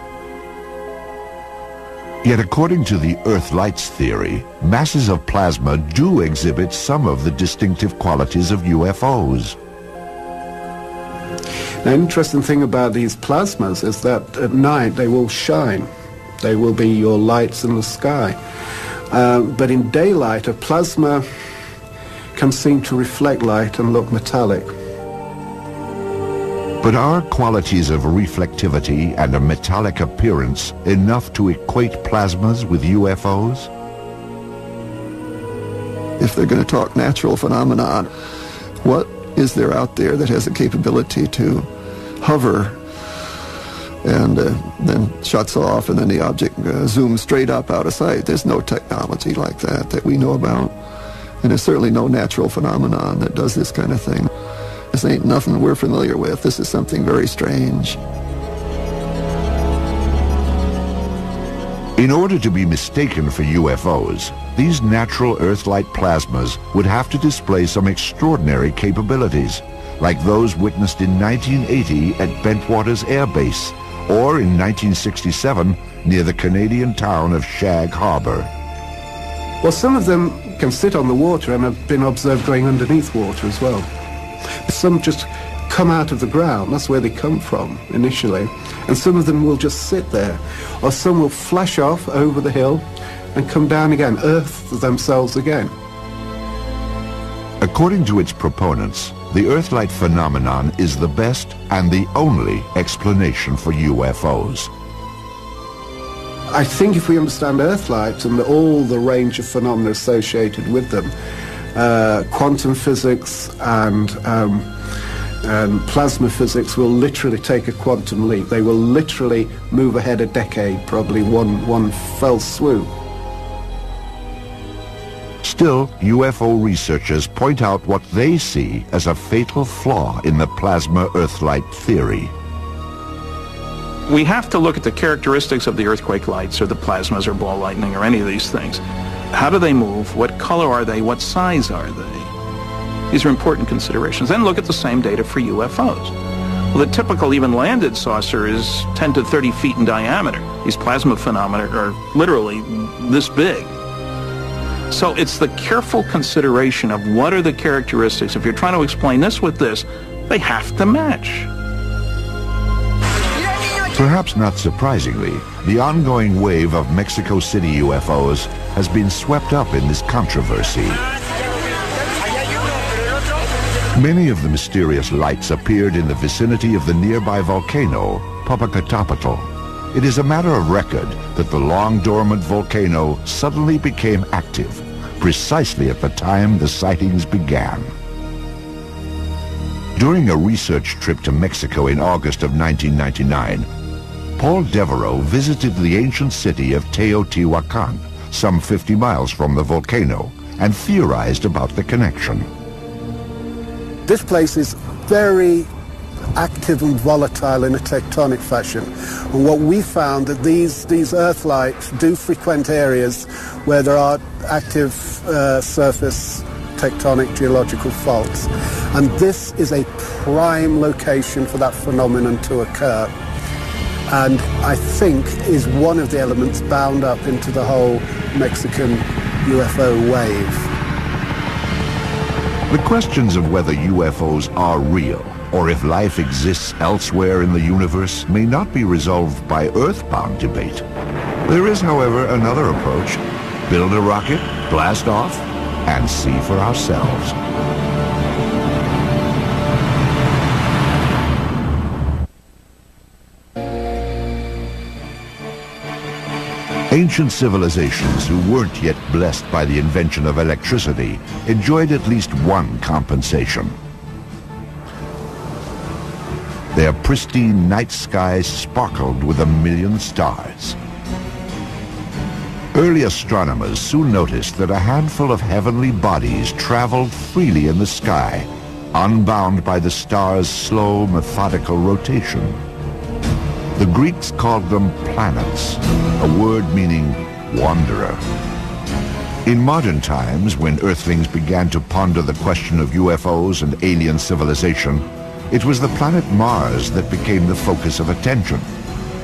Yet according to the Earth lights theory, masses of plasma do exhibit some of the distinctive qualities of UFOs. The interesting thing about these plasmas is that at night they will shine. They will be your lights in the sky. Uh, but in daylight, a plasma can seem to reflect light and look metallic. But are qualities of reflectivity and a metallic appearance enough to equate plasmas with UFOs? If they're going to talk natural phenomenon, what is there out there that has the capability to hover and uh, then shuts off and then the object uh, zooms straight up out of sight? There's no technology like that that we know about. And there's certainly no natural phenomenon that does this kind of thing. This ain't nothing we're familiar with. This is something very strange. In order to be mistaken for UFOs, these natural Earth-like plasmas would have to display some extraordinary capabilities, like those witnessed in 1980 at Bentwaters Air Base, or in 1967 near the Canadian town of Shag Harbor. Well, some of them can sit on the water and have been observed going underneath water as well. Some just come out of the ground, that's where they come from initially, and some of them will just sit there, or some will flash off over the hill and come down again, earth themselves again. According to its proponents, the Earthlight phenomenon is the best and the only explanation for UFOs. I think if we understand Earthlight and all the range of phenomena associated with them, uh, quantum physics and, um, and plasma physics will literally take a quantum leap. They will literally move ahead a decade, probably one, one fell swoop. Still, UFO researchers point out what they see as a fatal flaw in the plasma Earthlight theory. We have to look at the characteristics of the earthquake lights or the plasmas or ball lightning or any of these things. How do they move? What color are they? What size are they? These are important considerations. Then look at the same data for UFOs. Well, the typical even landed saucer is 10 to 30 feet in diameter. These plasma phenomena are literally this big. So it's the careful consideration of what are the characteristics. If you're trying to explain this with this, they have to match. Perhaps not surprisingly, the ongoing wave of Mexico City UFOs has been swept up in this controversy. Many of the mysterious lights appeared in the vicinity of the nearby volcano, Popocatépetl. It is a matter of record that the long-dormant volcano suddenly became active, precisely at the time the sightings began. During a research trip to Mexico in August of 1999, Paul Devereux visited the ancient city of Teotihuacan, some 50 miles from the volcano, and theorized about the connection. This place is very active and volatile in a tectonic fashion. And what we found that these, these earth lights do frequent areas where there are active uh, surface tectonic geological faults. And this is a prime location for that phenomenon to occur. And I think is one of the elements bound up into the whole Mexican UFO wave. The questions of whether UFOs are real or if life exists elsewhere in the universe may not be resolved by earthbound debate. There is, however, another approach. Build a rocket, blast off, and see for ourselves. Ancient civilizations who weren't yet blessed by the invention of electricity enjoyed at least one compensation. Pristine night skies sparkled with a million stars. Early astronomers soon noticed that a handful of heavenly bodies traveled freely in the sky, unbound by the stars' slow, methodical rotation. The Greeks called them planets, a word meaning wanderer. In modern times, when Earthlings began to ponder the question of UFOs and alien civilization, it was the planet Mars that became the focus of attention.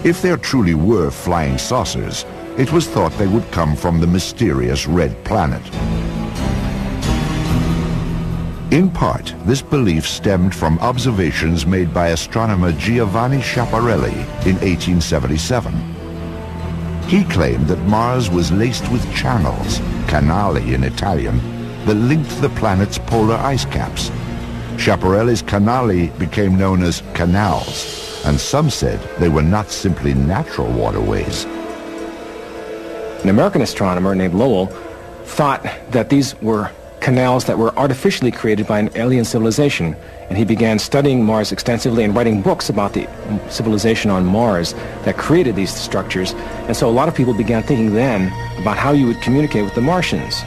If there truly were flying saucers, it was thought they would come from the mysterious red planet. In part, this belief stemmed from observations made by astronomer Giovanni Schiaparelli in 1877. He claimed that Mars was laced with channels, canali in Italian, that linked the planet's polar ice caps. Schiaparelli's canali became known as canals, and some said they were not simply natural waterways. An American astronomer named Lowell thought that these were canals that were artificially created by an alien civilization. And he began studying Mars extensively and writing books about the civilization on Mars that created these structures. And so a lot of people began thinking then about how you would communicate with the Martians.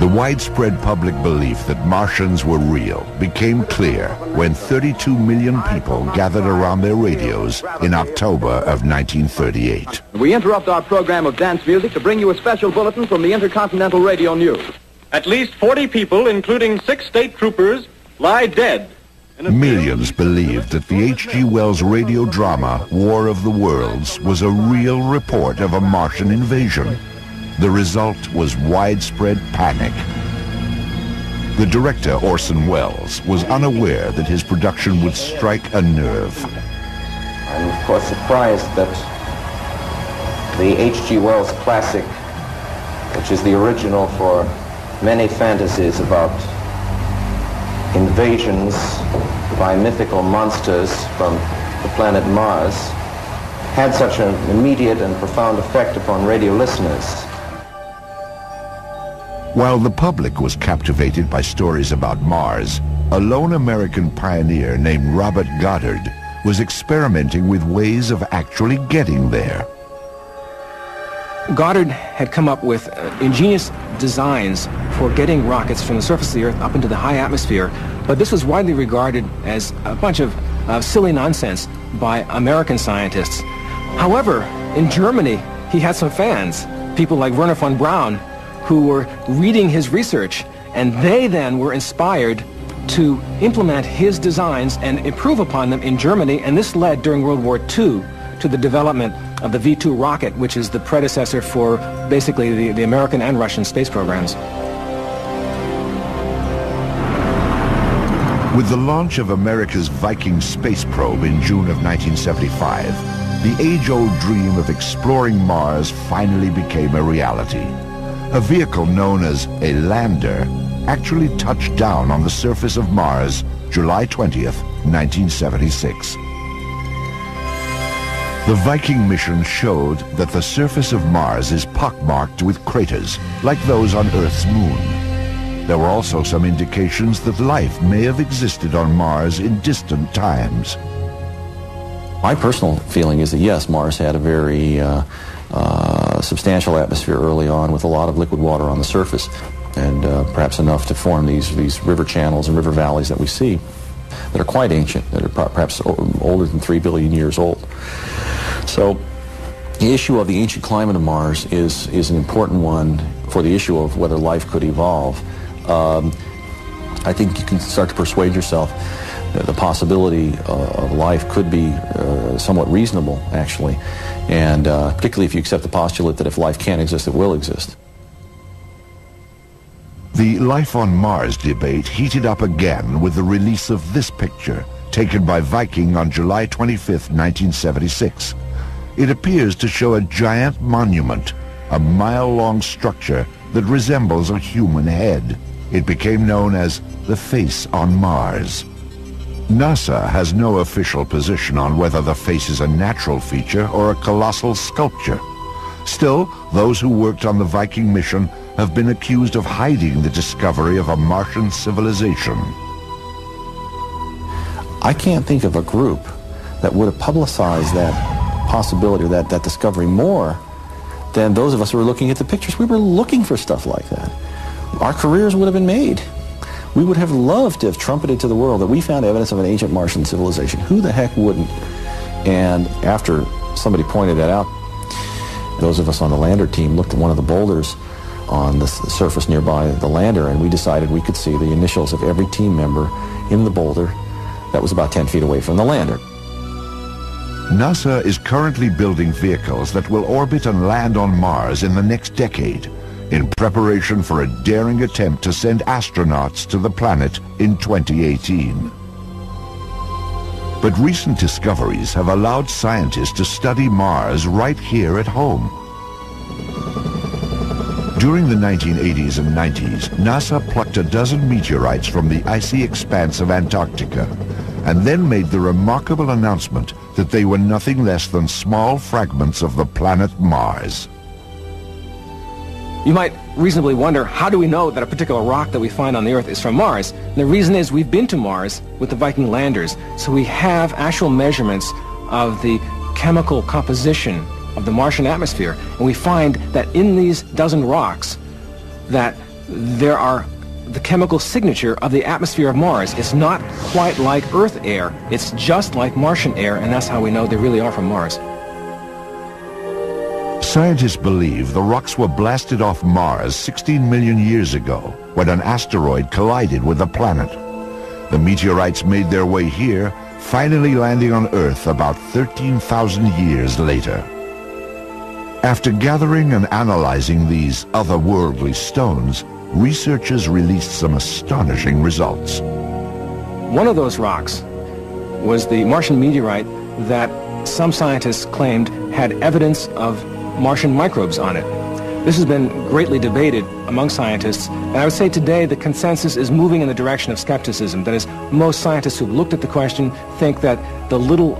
The widespread public belief that Martians were real became clear when 32 million people gathered around their radios in October of 1938. We interrupt our program of dance music to bring you a special bulletin from the Intercontinental Radio News. At least 40 people, including six state troopers, lie dead. Millions believed that the H.G. Wells radio drama War of the Worlds was a real report of a Martian invasion. The result was widespread panic. The director, Orson Welles, was unaware that his production would strike a nerve. I'm of course surprised that the H.G. Wells classic, which is the original for many fantasies about invasions by mythical monsters from the planet Mars, had such an immediate and profound effect upon radio listeners. While the public was captivated by stories about Mars, a lone American pioneer named Robert Goddard was experimenting with ways of actually getting there. Goddard had come up with uh, ingenious designs for getting rockets from the surface of the Earth up into the high atmosphere, but this was widely regarded as a bunch of uh, silly nonsense by American scientists. However, in Germany, he had some fans, people like Wernher von Braun, who were reading his research, and they then were inspired to implement his designs and improve upon them in Germany, and this led during World War II to the development of the V-2 rocket, which is the predecessor for basically the, the American and Russian space programs. With the launch of America's Viking space probe in June of 1975, the age-old dream of exploring Mars finally became a reality. A vehicle known as a lander actually touched down on the surface of Mars July 20th, 1976. The Viking mission showed that the surface of Mars is pockmarked with craters, like those on Earth's moon. There were also some indications that life may have existed on Mars in distant times. My personal feeling is that yes, Mars had a very uh, uh, substantial atmosphere early on with a lot of liquid water on the surface and uh, perhaps enough to form these, these river channels and river valleys that we see that are quite ancient, that are perhaps older than 3 billion years old. So the issue of the ancient climate of Mars is, is an important one for the issue of whether life could evolve. Um, I think you can start to persuade yourself the possibility uh, of life could be uh, somewhat reasonable, actually, and uh, particularly if you accept the postulate that if life can't exist, it will exist. The life on Mars debate heated up again with the release of this picture, taken by Viking on July 25, 1976. It appears to show a giant monument, a mile-long structure that resembles a human head. It became known as the face on Mars. NASA has no official position on whether the face is a natural feature or a colossal sculpture. Still, those who worked on the Viking mission have been accused of hiding the discovery of a Martian civilization. I can't think of a group that would have publicized that possibility or that, that discovery more than those of us who were looking at the pictures. We were looking for stuff like that. Our careers would have been made. We would have loved to have trumpeted to the world that we found evidence of an ancient Martian civilization. Who the heck wouldn't? And after somebody pointed that out, those of us on the lander team looked at one of the boulders on the surface nearby the lander and we decided we could see the initials of every team member in the boulder that was about 10 feet away from the lander. NASA is currently building vehicles that will orbit and land on Mars in the next decade in preparation for a daring attempt to send astronauts to the planet in 2018. But recent discoveries have allowed scientists to study Mars right here at home. During the 1980s and 90s, NASA plucked a dozen meteorites from the icy expanse of Antarctica and then made the remarkable announcement that they were nothing less than small fragments of the planet Mars. You might reasonably wonder, how do we know that a particular rock that we find on the Earth is from Mars? And the reason is we've been to Mars with the Viking landers, so we have actual measurements of the chemical composition of the Martian atmosphere, and we find that in these dozen rocks, that there are the chemical signature of the atmosphere of Mars. It's not quite like Earth air. It's just like Martian air, and that's how we know they really are from Mars. Scientists believe the rocks were blasted off Mars 16 million years ago when an asteroid collided with the planet. The meteorites made their way here, finally landing on Earth about 13,000 years later. After gathering and analyzing these otherworldly stones, researchers released some astonishing results. One of those rocks was the Martian meteorite that some scientists claimed had evidence of Martian microbes on it. This has been greatly debated among scientists, and I would say today the consensus is moving in the direction of skepticism. That is, most scientists who've looked at the question think that the little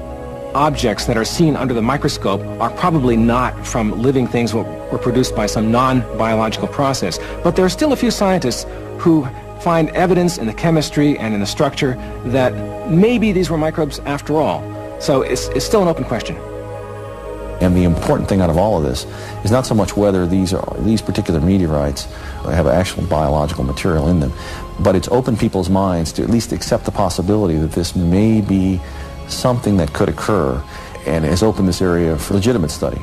objects that are seen under the microscope are probably not from living things were produced by some non-biological process. But there are still a few scientists who find evidence in the chemistry and in the structure that maybe these were microbes after all. So it's, it's still an open question. And the important thing out of all of this is not so much whether these are these particular meteorites have actual biological material in them, but it's opened people's minds to at least accept the possibility that this may be something that could occur and has opened this area for legitimate study.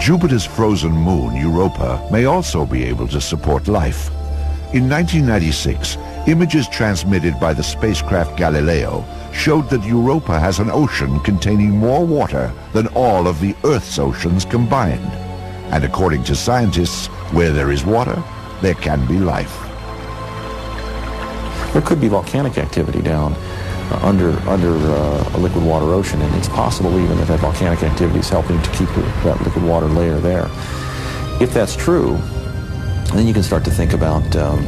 Jupiter's frozen moon, Europa, may also be able to support life. In 1996, images transmitted by the spacecraft Galileo showed that Europa has an ocean containing more water than all of the Earth's oceans combined. And according to scientists, where there is water, there can be life. There could be volcanic activity down uh, under under uh, a liquid water ocean, and it's possible even that that volcanic activity is helping to keep that liquid water layer there. If that's true, then you can start to think about um,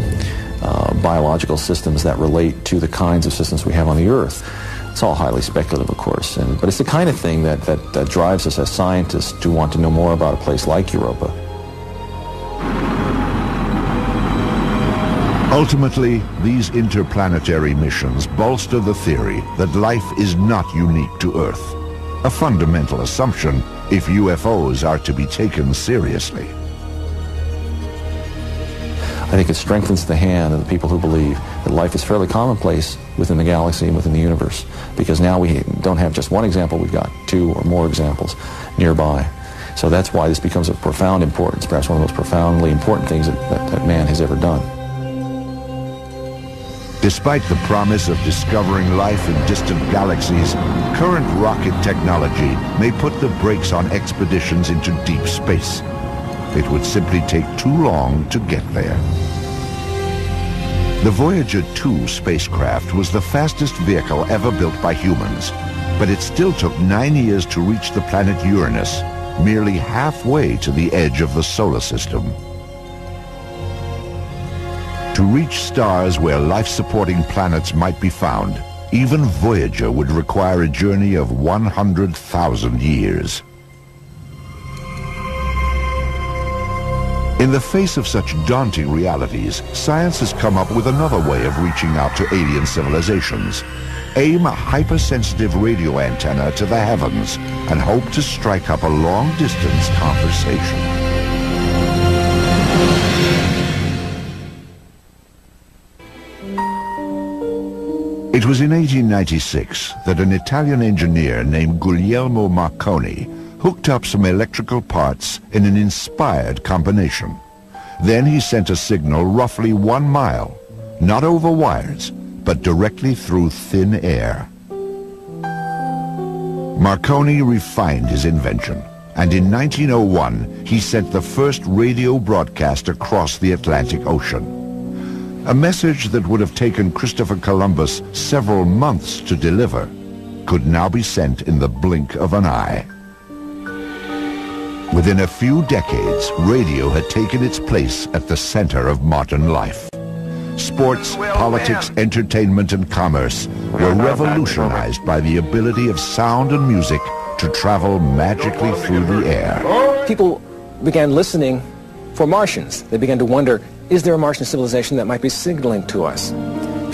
uh, biological systems that relate to the kinds of systems we have on the Earth. It's all highly speculative, of course, and, but it's the kind of thing that, that, that drives us as scientists to want to know more about a place like Europa. Ultimately, these interplanetary missions bolster the theory that life is not unique to Earth, a fundamental assumption if UFOs are to be taken seriously. I think it strengthens the hand of the people who believe that life is fairly commonplace within the galaxy and within the universe. Because now we don't have just one example, we've got two or more examples nearby. So that's why this becomes of profound importance, perhaps one of the most profoundly important things that, that, that man has ever done. Despite the promise of discovering life in distant galaxies, current rocket technology may put the brakes on expeditions into deep space. It would simply take too long to get there. The Voyager 2 spacecraft was the fastest vehicle ever built by humans, but it still took nine years to reach the planet Uranus, merely halfway to the edge of the solar system. To reach stars where life-supporting planets might be found, even Voyager would require a journey of 100,000 years. In the face of such daunting realities, science has come up with another way of reaching out to alien civilizations. Aim a hypersensitive radio antenna to the heavens and hope to strike up a long-distance conversation. It was in 1896 that an Italian engineer named Guglielmo Marconi hooked up some electrical parts in an inspired combination. Then he sent a signal roughly one mile, not over wires, but directly through thin air. Marconi refined his invention, and in 1901 he sent the first radio broadcast across the Atlantic Ocean. A message that would have taken Christopher Columbus several months to deliver could now be sent in the blink of an eye. Within a few decades, radio had taken its place at the center of modern life. Sports, politics, entertainment, and commerce were revolutionized by the ability of sound and music to travel magically through the air. People began listening for Martians. They began to wonder, is there a Martian civilization that might be signaling to us?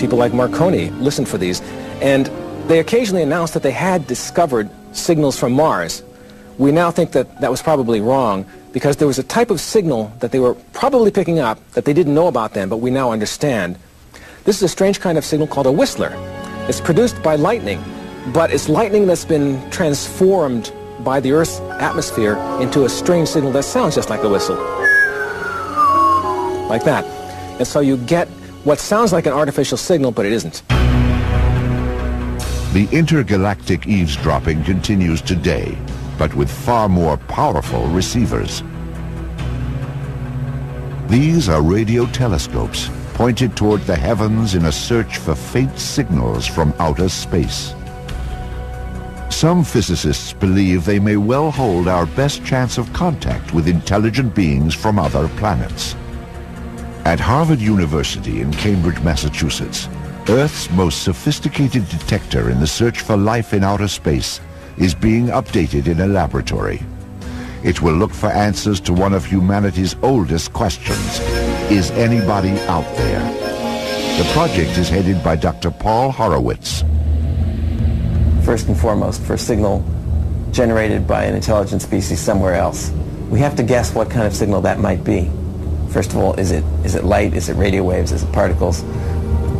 People like Marconi listened for these, and they occasionally announced that they had discovered signals from Mars, we now think that that was probably wrong because there was a type of signal that they were probably picking up that they didn't know about then, but we now understand. This is a strange kind of signal called a whistler. It's produced by lightning, but it's lightning that's been transformed by the Earth's atmosphere into a strange signal that sounds just like a whistle. Like that. And so you get what sounds like an artificial signal, but it isn't. The intergalactic eavesdropping continues today, but with far more powerful receivers. These are radio telescopes pointed toward the heavens in a search for faint signals from outer space. Some physicists believe they may well hold our best chance of contact with intelligent beings from other planets. At Harvard University in Cambridge, Massachusetts, Earth's most sophisticated detector in the search for life in outer space is being updated in a laboratory. It will look for answers to one of humanity's oldest questions. Is anybody out there? The project is headed by Dr. Paul Horowitz. First and foremost, for a signal generated by an intelligent species somewhere else, we have to guess what kind of signal that might be. First of all, is it, is it light? Is it radio waves? Is it particles?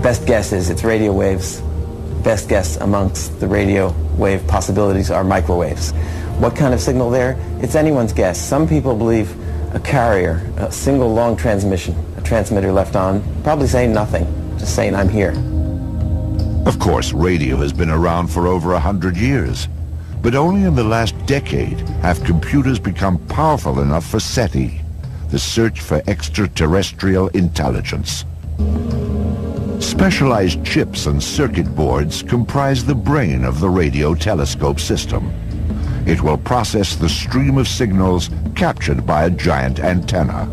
Best guess is it's radio waves. Best guess amongst the radio wave possibilities are microwaves. What kind of signal there? It's anyone's guess. Some people believe a carrier, a single long transmission, a transmitter left on, probably saying nothing, just saying I'm here. Of course, radio has been around for over a hundred years. But only in the last decade have computers become powerful enough for SETI, the search for extraterrestrial intelligence. Specialized chips and circuit boards comprise the brain of the radio telescope system. It will process the stream of signals captured by a giant antenna.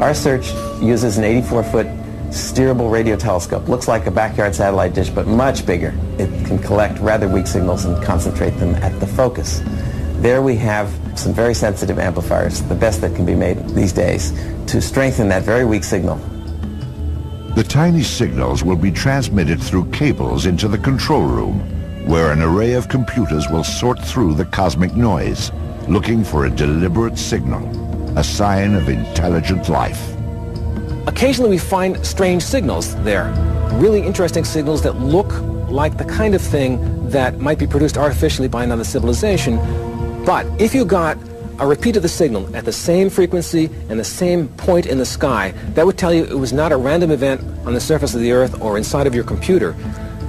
Our search uses an 84-foot steerable radio telescope. Looks like a backyard satellite dish, but much bigger. It can collect rather weak signals and concentrate them at the focus. There we have some very sensitive amplifiers, the best that can be made these days, to strengthen that very weak signal. The tiny signals will be transmitted through cables into the control room, where an array of computers will sort through the cosmic noise, looking for a deliberate signal, a sign of intelligent life. Occasionally we find strange signals there, really interesting signals that look like the kind of thing that might be produced artificially by another civilization. But if you got a repeat of the signal at the same frequency and the same point in the sky, that would tell you it was not a random event on the surface of the Earth or inside of your computer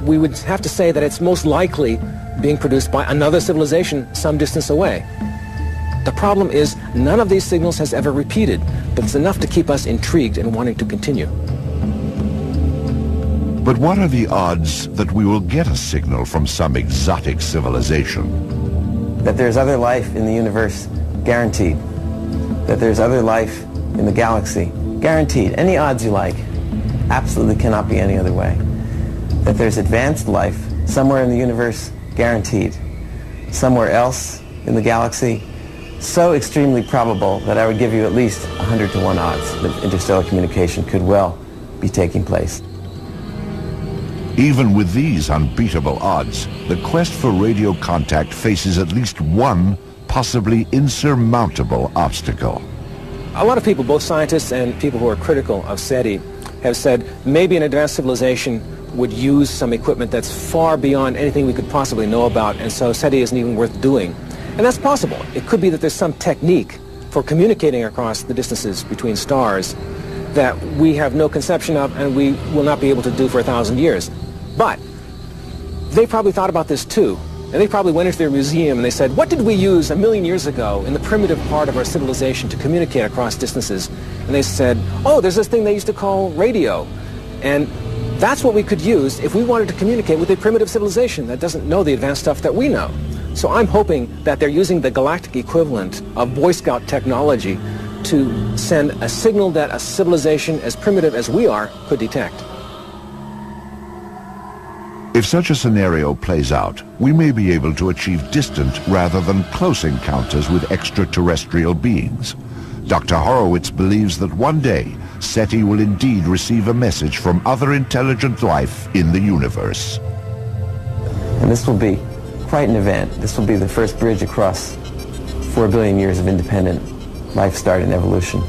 we would have to say that it's most likely being produced by another civilization some distance away. The problem is none of these signals has ever repeated, but it's enough to keep us intrigued and wanting to continue. But what are the odds that we will get a signal from some exotic civilization? That there's other life in the universe, guaranteed. That there's other life in the galaxy, guaranteed. Any odds you like. Absolutely cannot be any other way that there's advanced life somewhere in the universe, guaranteed. Somewhere else in the galaxy, so extremely probable that I would give you at least 100 to 1 odds that interstellar communication could well be taking place. Even with these unbeatable odds, the quest for radio contact faces at least one possibly insurmountable obstacle. A lot of people, both scientists and people who are critical of SETI, have said maybe an advanced civilization would use some equipment that's far beyond anything we could possibly know about, and so SETI isn't even worth doing. And that's possible. It could be that there's some technique for communicating across the distances between stars that we have no conception of and we will not be able to do for a thousand years. But they probably thought about this too. And they probably went into their museum and they said, what did we use a million years ago in the primitive part of our civilization to communicate across distances? And they said, oh, there's this thing they used to call radio. And that's what we could use if we wanted to communicate with a primitive civilization that doesn't know the advanced stuff that we know. So I'm hoping that they're using the galactic equivalent of Boy Scout technology to send a signal that a civilization as primitive as we are could detect. If such a scenario plays out, we may be able to achieve distant rather than close encounters with extraterrestrial beings. Dr. Horowitz believes that one day SETI will indeed receive a message from other intelligent life in the universe. And this will be quite an event. This will be the first bridge across four billion years of independent life start in evolution.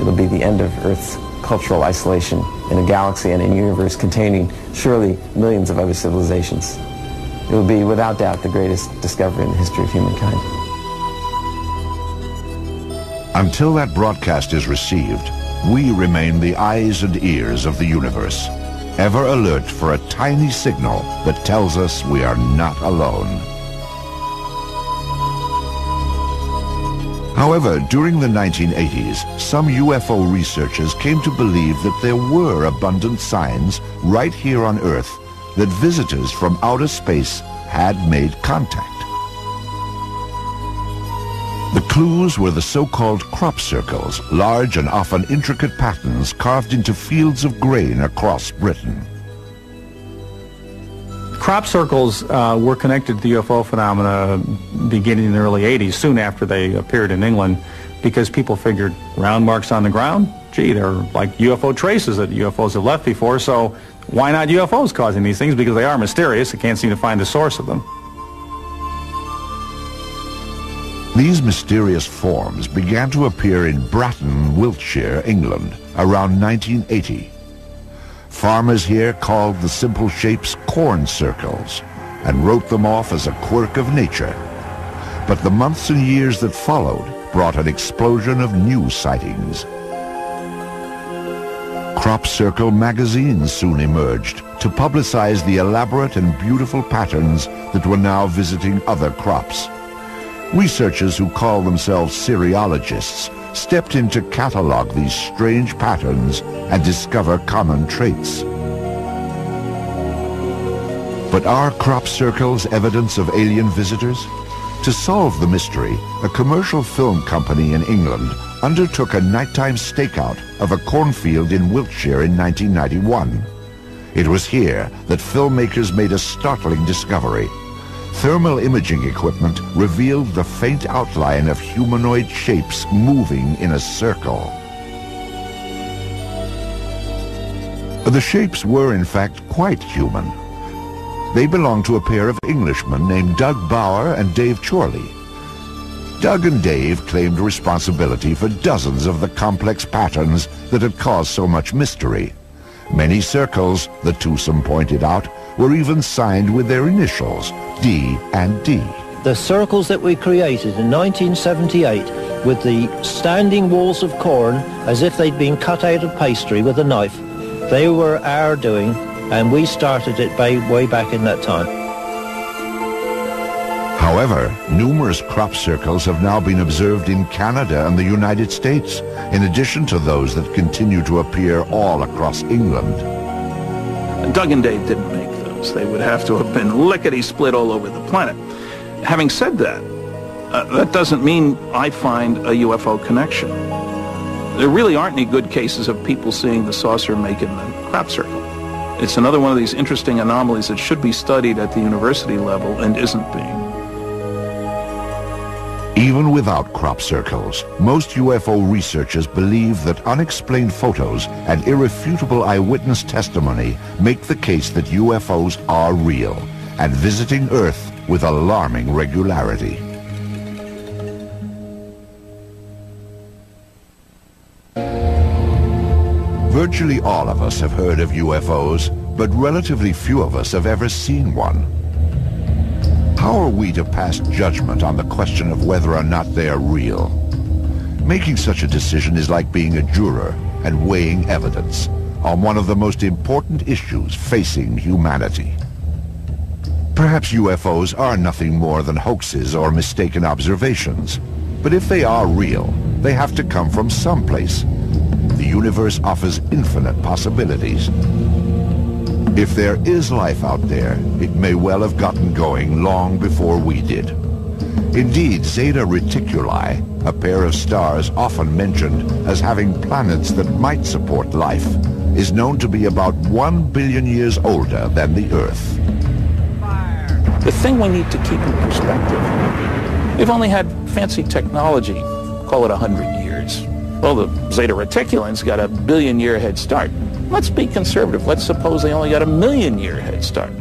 It'll be the end of Earth's cultural isolation in a galaxy and a universe containing surely millions of other civilizations. It will be without doubt the greatest discovery in the history of humankind. Until that broadcast is received, we remain the eyes and ears of the universe, ever alert for a tiny signal that tells us we are not alone. However, during the 1980s, some UFO researchers came to believe that there were abundant signs right here on Earth that visitors from outer space had made contact. The clues were the so-called crop circles, large and often intricate patterns carved into fields of grain across Britain. Crop circles uh, were connected to UFO phenomena beginning in the early 80s, soon after they appeared in England, because people figured round marks on the ground, gee, they're like UFO traces that UFOs have left before, so why not UFOs causing these things? Because they are mysterious, they can't seem to find the source of them. These mysterious forms began to appear in Bratton, Wiltshire, England, around 1980. Farmers here called the simple shapes corn circles and wrote them off as a quirk of nature. But the months and years that followed brought an explosion of new sightings. Crop Circle magazines soon emerged to publicize the elaborate and beautiful patterns that were now visiting other crops. Researchers who call themselves cereologists stepped in to catalog these strange patterns and discover common traits. But are crop circles evidence of alien visitors? To solve the mystery, a commercial film company in England undertook a nighttime stakeout of a cornfield in Wiltshire in 1991. It was here that filmmakers made a startling discovery. Thermal imaging equipment revealed the faint outline of humanoid shapes moving in a circle. The shapes were in fact quite human. They belonged to a pair of Englishmen named Doug Bower and Dave Chorley. Doug and Dave claimed responsibility for dozens of the complex patterns that had caused so much mystery. Many circles, the twosome pointed out, were even signed with their initials, D and D. The circles that we created in 1978 with the standing walls of corn as if they'd been cut out of pastry with a knife, they were our doing and we started it way back in that time. However, numerous crop circles have now been observed in Canada and the United States, in addition to those that continue to appear all across England. And Dave didn't make those. They would have to have been lickety-split all over the planet. Having said that, uh, that doesn't mean I find a UFO connection. There really aren't any good cases of people seeing the saucer making the crop circle. It's another one of these interesting anomalies that should be studied at the university level and isn't being. Even without crop circles, most UFO researchers believe that unexplained photos and irrefutable eyewitness testimony make the case that UFOs are real and visiting Earth with alarming regularity. Virtually all of us have heard of UFOs, but relatively few of us have ever seen one. How are we to pass judgment on the question of whether or not they are real? Making such a decision is like being a juror and weighing evidence on one of the most important issues facing humanity. Perhaps UFOs are nothing more than hoaxes or mistaken observations. But if they are real, they have to come from someplace. The universe offers infinite possibilities. If there is life out there, it may well have gotten going long before we did. Indeed, Zeta Reticuli, a pair of stars often mentioned as having planets that might support life, is known to be about one billion years older than the Earth. The thing we need to keep in perspective, we've only had fancy technology, call it 100 years. Well, the Zeta Reticulians got a billion year head start. Let's be conservative. Let's suppose they only got a million year head start.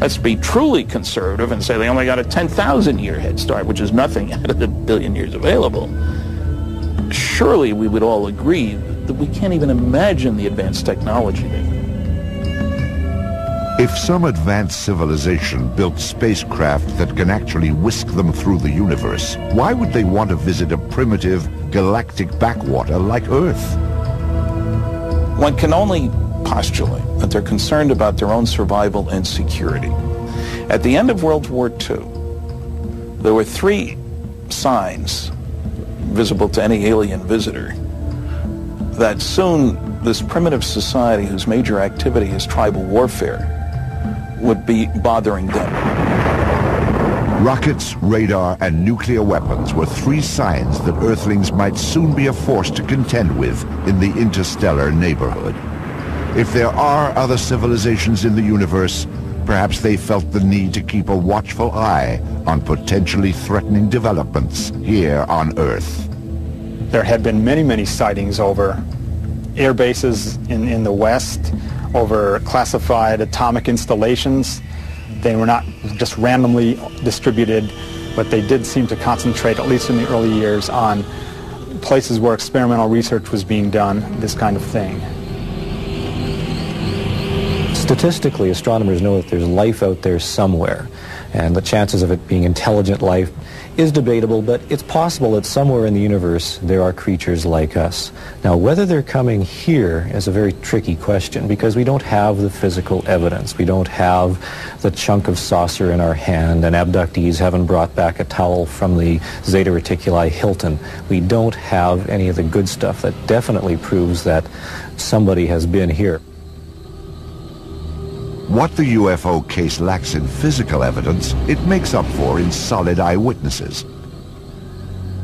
Let's be truly conservative and say they only got a 10,000 year head start, which is nothing out of the billion years available. surely we would all agree that we can't even imagine the advanced technology there. If some advanced civilization built spacecraft that can actually whisk them through the universe, why would they want to visit a primitive galactic backwater like Earth? One can only postulate that they're concerned about their own survival and security. At the end of World War II, there were three signs visible to any alien visitor that soon this primitive society whose major activity is tribal warfare would be bothering them. Rockets, radar, and nuclear weapons were three signs that Earthlings might soon be a force to contend with in the interstellar neighborhood. If there are other civilizations in the universe, perhaps they felt the need to keep a watchful eye on potentially threatening developments here on Earth. There had been many, many sightings over air bases in, in the West, over classified atomic installations. They were not just randomly distributed, but they did seem to concentrate, at least in the early years, on places where experimental research was being done, this kind of thing. Statistically, astronomers know that there's life out there somewhere, and the chances of it being intelligent life is debatable, but it's possible that somewhere in the universe there are creatures like us. Now, whether they're coming here is a very tricky question because we don't have the physical evidence. We don't have the chunk of saucer in our hand, and abductees haven't brought back a towel from the Zeta Reticuli Hilton. We don't have any of the good stuff that definitely proves that somebody has been here. What the UFO case lacks in physical evidence, it makes up for in solid eyewitnesses.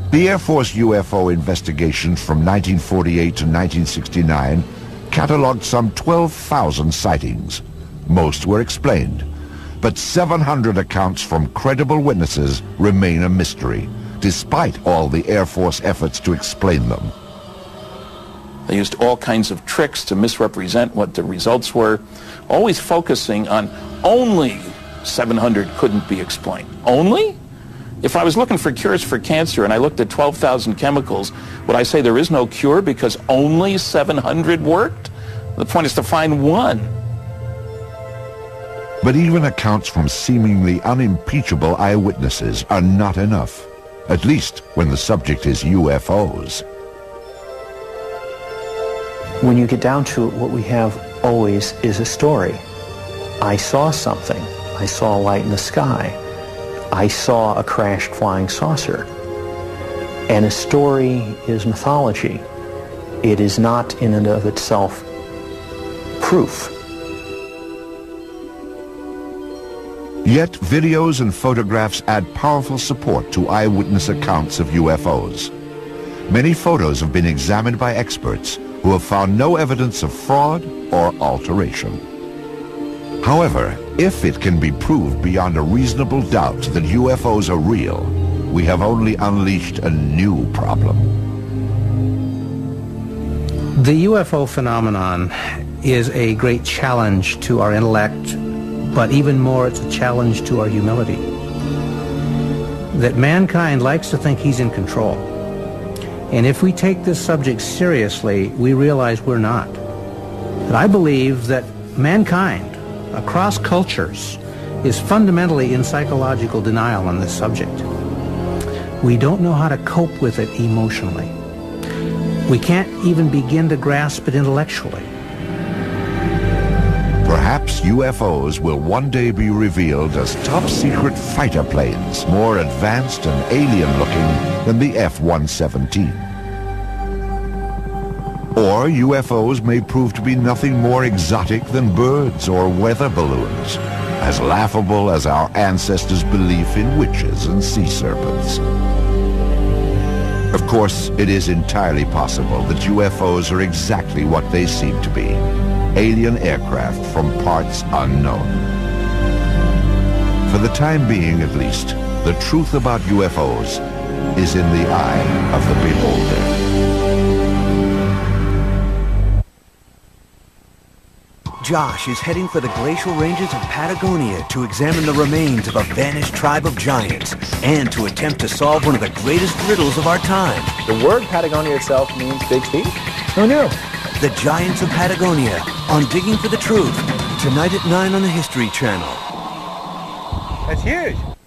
The Air Force UFO investigations from 1948 to 1969 cataloged some 12,000 sightings. Most were explained, but 700 accounts from credible witnesses remain a mystery, despite all the Air Force efforts to explain them. They used all kinds of tricks to misrepresent what the results were, always focusing on only 700 couldn't be explained. Only? If I was looking for cures for cancer and I looked at 12,000 chemicals, would I say there is no cure because only 700 worked? The point is to find one. But even accounts from seemingly unimpeachable eyewitnesses are not enough, at least when the subject is UFOs. When you get down to it, what we have always is a story. I saw something. I saw a light in the sky. I saw a crashed flying saucer. And a story is mythology. It is not in and of itself proof. Yet videos and photographs add powerful support to eyewitness accounts of UFOs. Many photos have been examined by experts who have found no evidence of fraud or alteration. However, if it can be proved beyond a reasonable doubt that UFOs are real, we have only unleashed a new problem. The UFO phenomenon is a great challenge to our intellect, but even more, it's a challenge to our humility. That mankind likes to think he's in control. And if we take this subject seriously, we realize we're not. And I believe that mankind, across cultures, is fundamentally in psychological denial on this subject. We don't know how to cope with it emotionally. We can't even begin to grasp it intellectually. Perhaps UFOs will one day be revealed as top-secret fighter planes, more advanced and alien-looking than the F-117. Or UFOs may prove to be nothing more exotic than birds or weather balloons, as laughable as our ancestors' belief in witches and sea serpents. Of course, it is entirely possible that UFOs are exactly what they seem to be, alien aircraft from parts unknown. For the time being, at least, the truth about UFOs is in the eye of the beholder. Josh is heading for the glacial ranges of Patagonia to examine the remains of a vanished tribe of giants and to attempt to solve one of the greatest riddles of our time. The word Patagonia itself means big feet? Who knew? The Giants of Patagonia, on Digging for the Truth, tonight at 9 on the History Channel. That's huge.